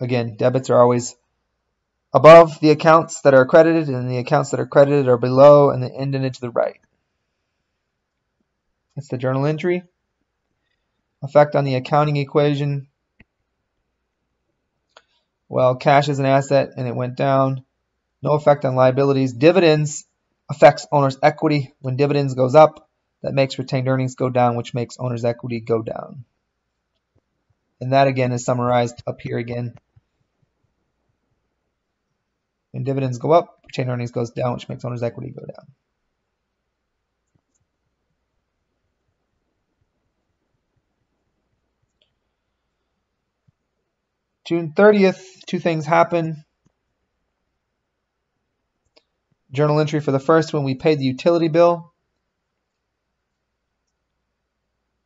Again, debits are always above the accounts that are credited, and the accounts that are credited are below and the indented to the right. That's the journal entry. Effect on the accounting equation. Well, cash is an asset and it went down. No effect on liabilities. Dividends affects owner's equity. When dividends goes up, that makes retained earnings go down, which makes owner's equity go down. And that again is summarized up here again. When dividends go up, retained earnings goes down, which makes owner's equity go down. June 30th, two things happen. Journal entry for the first one, we paid the utility bill.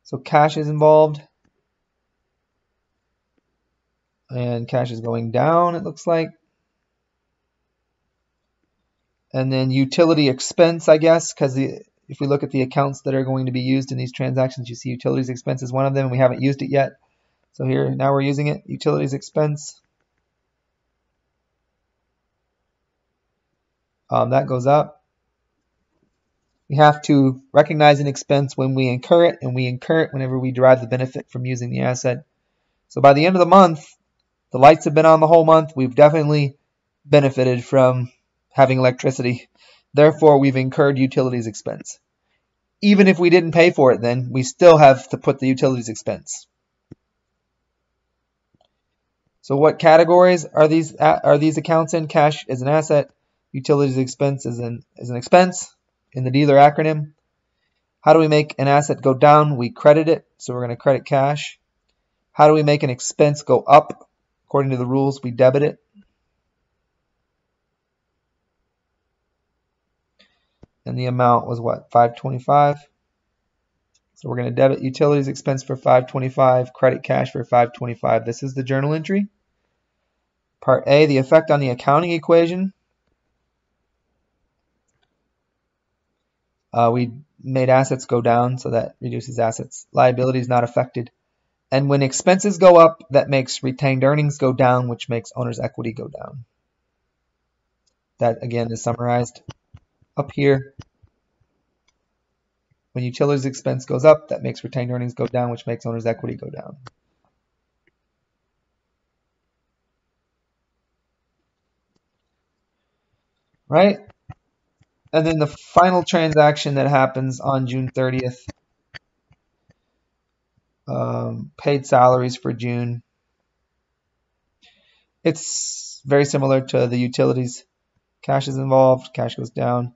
So cash is involved. And cash is going down, it looks like. And then utility expense, I guess, because if we look at the accounts that are going to be used in these transactions, you see utilities expense is one of them. And we haven't used it yet. So here, now we're using it, utilities expense. Um, that goes up. We have to recognize an expense when we incur it, and we incur it whenever we derive the benefit from using the asset. So by the end of the month, the lights have been on the whole month. We've definitely benefited from having electricity. Therefore, we've incurred utilities expense. Even if we didn't pay for it then, we still have to put the utilities expense. So what categories are these are these accounts in? Cash is an asset, utilities expense is an is an expense in the dealer acronym. How do we make an asset go down? We credit it, so we're going to credit cash. How do we make an expense go up? According to the rules, we debit it. And the amount was what? 525. So we're going to debit utilities expense for 525, credit cash for 525. This is the journal entry. Part A, the effect on the accounting equation. Uh, we made assets go down, so that reduces assets. Liabilities not affected. And when expenses go up, that makes retained earnings go down, which makes owner's equity go down. That, again, is summarized up here. When utilities expense goes up, that makes retained earnings go down, which makes owner's equity go down. Right? And then the final transaction that happens on June 30th, um, paid salaries for June. It's very similar to the utilities. Cash is involved, cash goes down.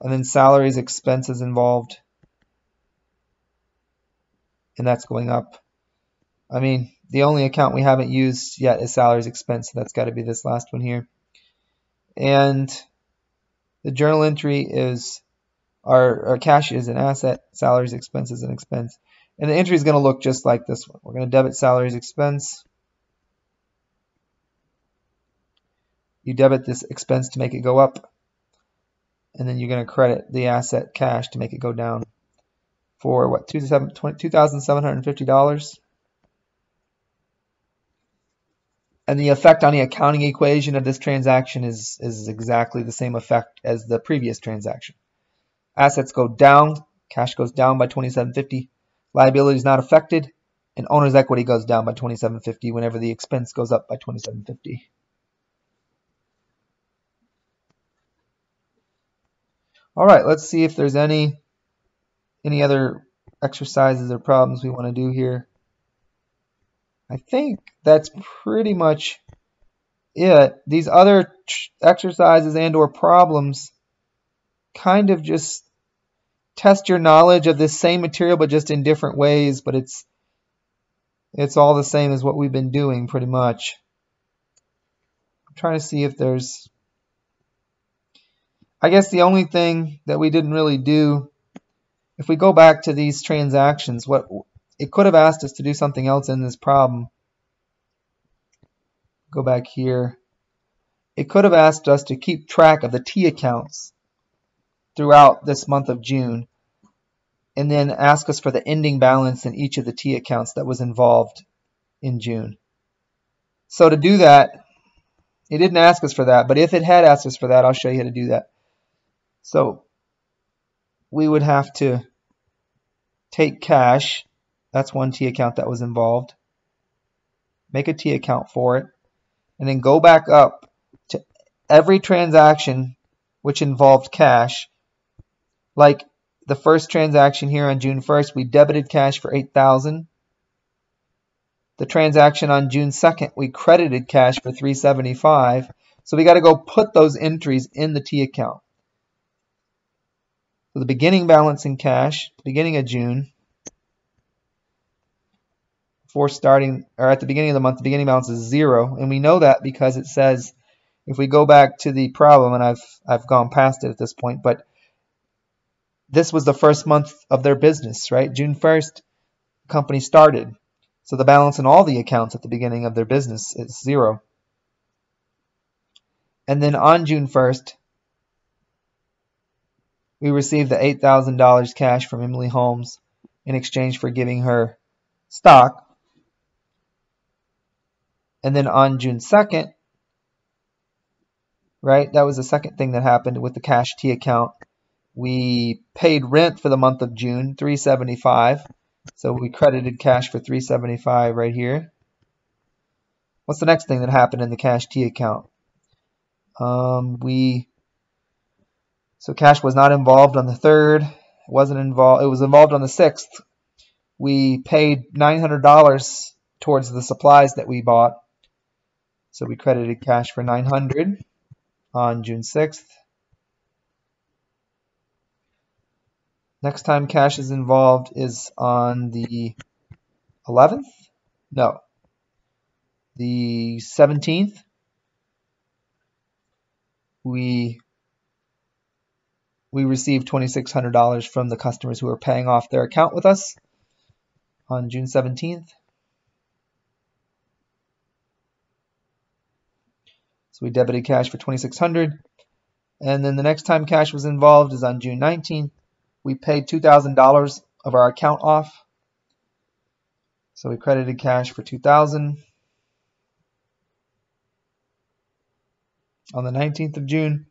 And then salaries, expenses involved. And that's going up. I mean, the only account we haven't used yet is salaries expense. So that's got to be this last one here. And the journal entry is our, our cash is an asset, salaries, expenses, an expense. And the entry is going to look just like this one. We're going to debit salaries expense. You debit this expense to make it go up. And then you're going to credit the asset cash to make it go down for what, $2,750? And the effect on the accounting equation of this transaction is, is exactly the same effect as the previous transaction. Assets go down, cash goes down by 2750. Liability is not affected. and owner's equity goes down by 2750 whenever the expense goes up by 2750. All right, let's see if there's any any other exercises or problems we want to do here. I think that's pretty much it. These other exercises and or problems kind of just test your knowledge of this same material but just in different ways, but it's it's all the same as what we've been doing pretty much. I'm trying to see if there's I guess the only thing that we didn't really do if we go back to these transactions, what it could have asked us to do something else in this problem. Go back here. It could have asked us to keep track of the T accounts throughout this month of June and then ask us for the ending balance in each of the T accounts that was involved in June. So to do that, it didn't ask us for that, but if it had asked us for that, I'll show you how to do that. So we would have to take cash, that's one T account that was involved, make a T account for it, and then go back up to every transaction which involved cash. Like the first transaction here on June 1st, we debited cash for 8000 The transaction on June 2nd, we credited cash for 375 So we got to go put those entries in the T account. So the beginning balance in cash, beginning of June, before starting, or at the beginning of the month, the beginning balance is zero. And we know that because it says, if we go back to the problem, and I've, I've gone past it at this point, but this was the first month of their business, right? June 1st, the company started. So the balance in all the accounts at the beginning of their business is zero. And then on June 1st, we received the $8,000 cash from Emily Holmes in exchange for giving her stock. And then on June 2nd, right, that was the second thing that happened with the cash T account. We paid rent for the month of June, 375. So we credited cash for 375 right here. What's the next thing that happened in the cash T account? Um, we so cash was not involved on the third. It wasn't involved. It was involved on the sixth. We paid $900 towards the supplies that we bought. So we credited cash for 900 on June 6th. Next time cash is involved is on the 11th? No. The 17th. We we received $2,600 from the customers who are paying off their account with us on June 17th. So we debited cash for 2600 and then the next time cash was involved is on June 19th. We paid $2,000 of our account off. So we credited cash for 2000 on the 19th of June.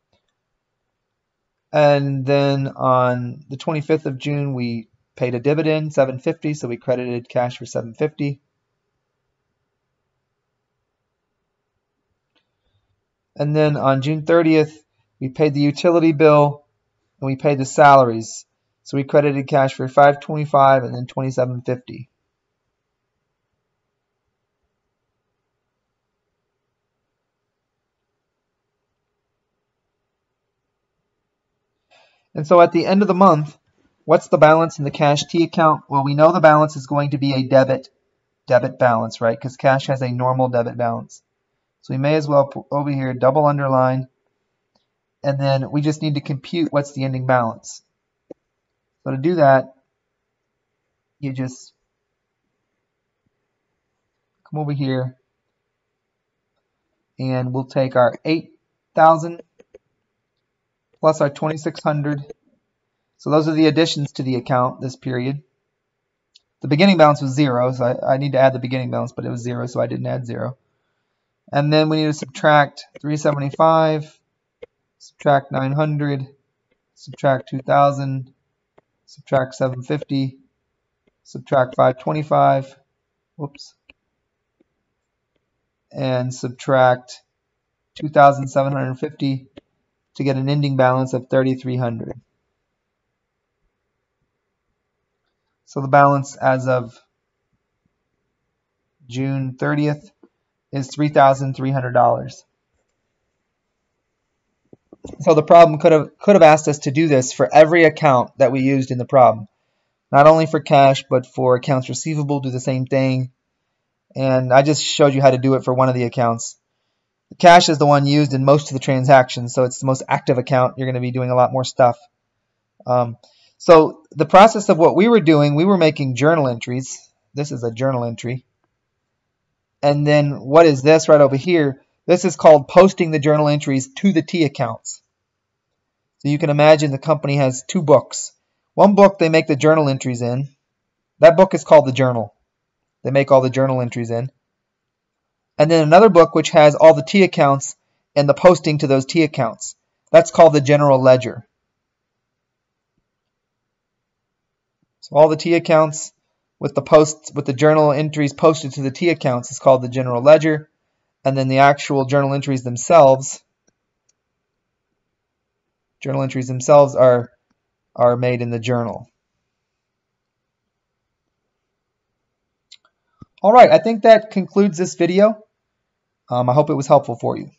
And then on the 25th of June, we paid a dividend, 750, so we credited cash for 750. And then on June 30th, we paid the utility bill and we paid the salaries. So we credited cash for 525 and then 2750. And so at the end of the month, what's the balance in the cash T account? Well, we know the balance is going to be a debit debit balance, right? Because cash has a normal debit balance. So we may as well put over here double underline. And then we just need to compute what's the ending balance. So to do that, you just come over here and we'll take our 8,000 plus our 2600. So those are the additions to the account this period. The beginning balance was zero, so I, I need to add the beginning balance, but it was zero, so I didn't add zero. And then we need to subtract 375, subtract 900, subtract 2000, subtract 750, subtract 525, whoops, and subtract 2,750 to get an ending balance of 3,300. So the balance as of June 30th is $3,300. So the problem could have could have asked us to do this for every account that we used in the problem. Not only for cash, but for accounts receivable, do the same thing. And I just showed you how to do it for one of the accounts. The cash is the one used in most of the transactions, so it's the most active account. You're going to be doing a lot more stuff. Um, so the process of what we were doing, we were making journal entries. This is a journal entry. And then what is this right over here? This is called posting the journal entries to the T accounts. So you can imagine the company has two books. One book they make the journal entries in. That book is called the journal. They make all the journal entries in. And then another book which has all the T accounts and the posting to those T accounts. That's called the general ledger. So all the T accounts with the posts with the journal entries posted to the T accounts is called the general ledger and then the actual journal entries themselves journal entries themselves are are made in the journal. All right, I think that concludes this video. Um, I hope it was helpful for you.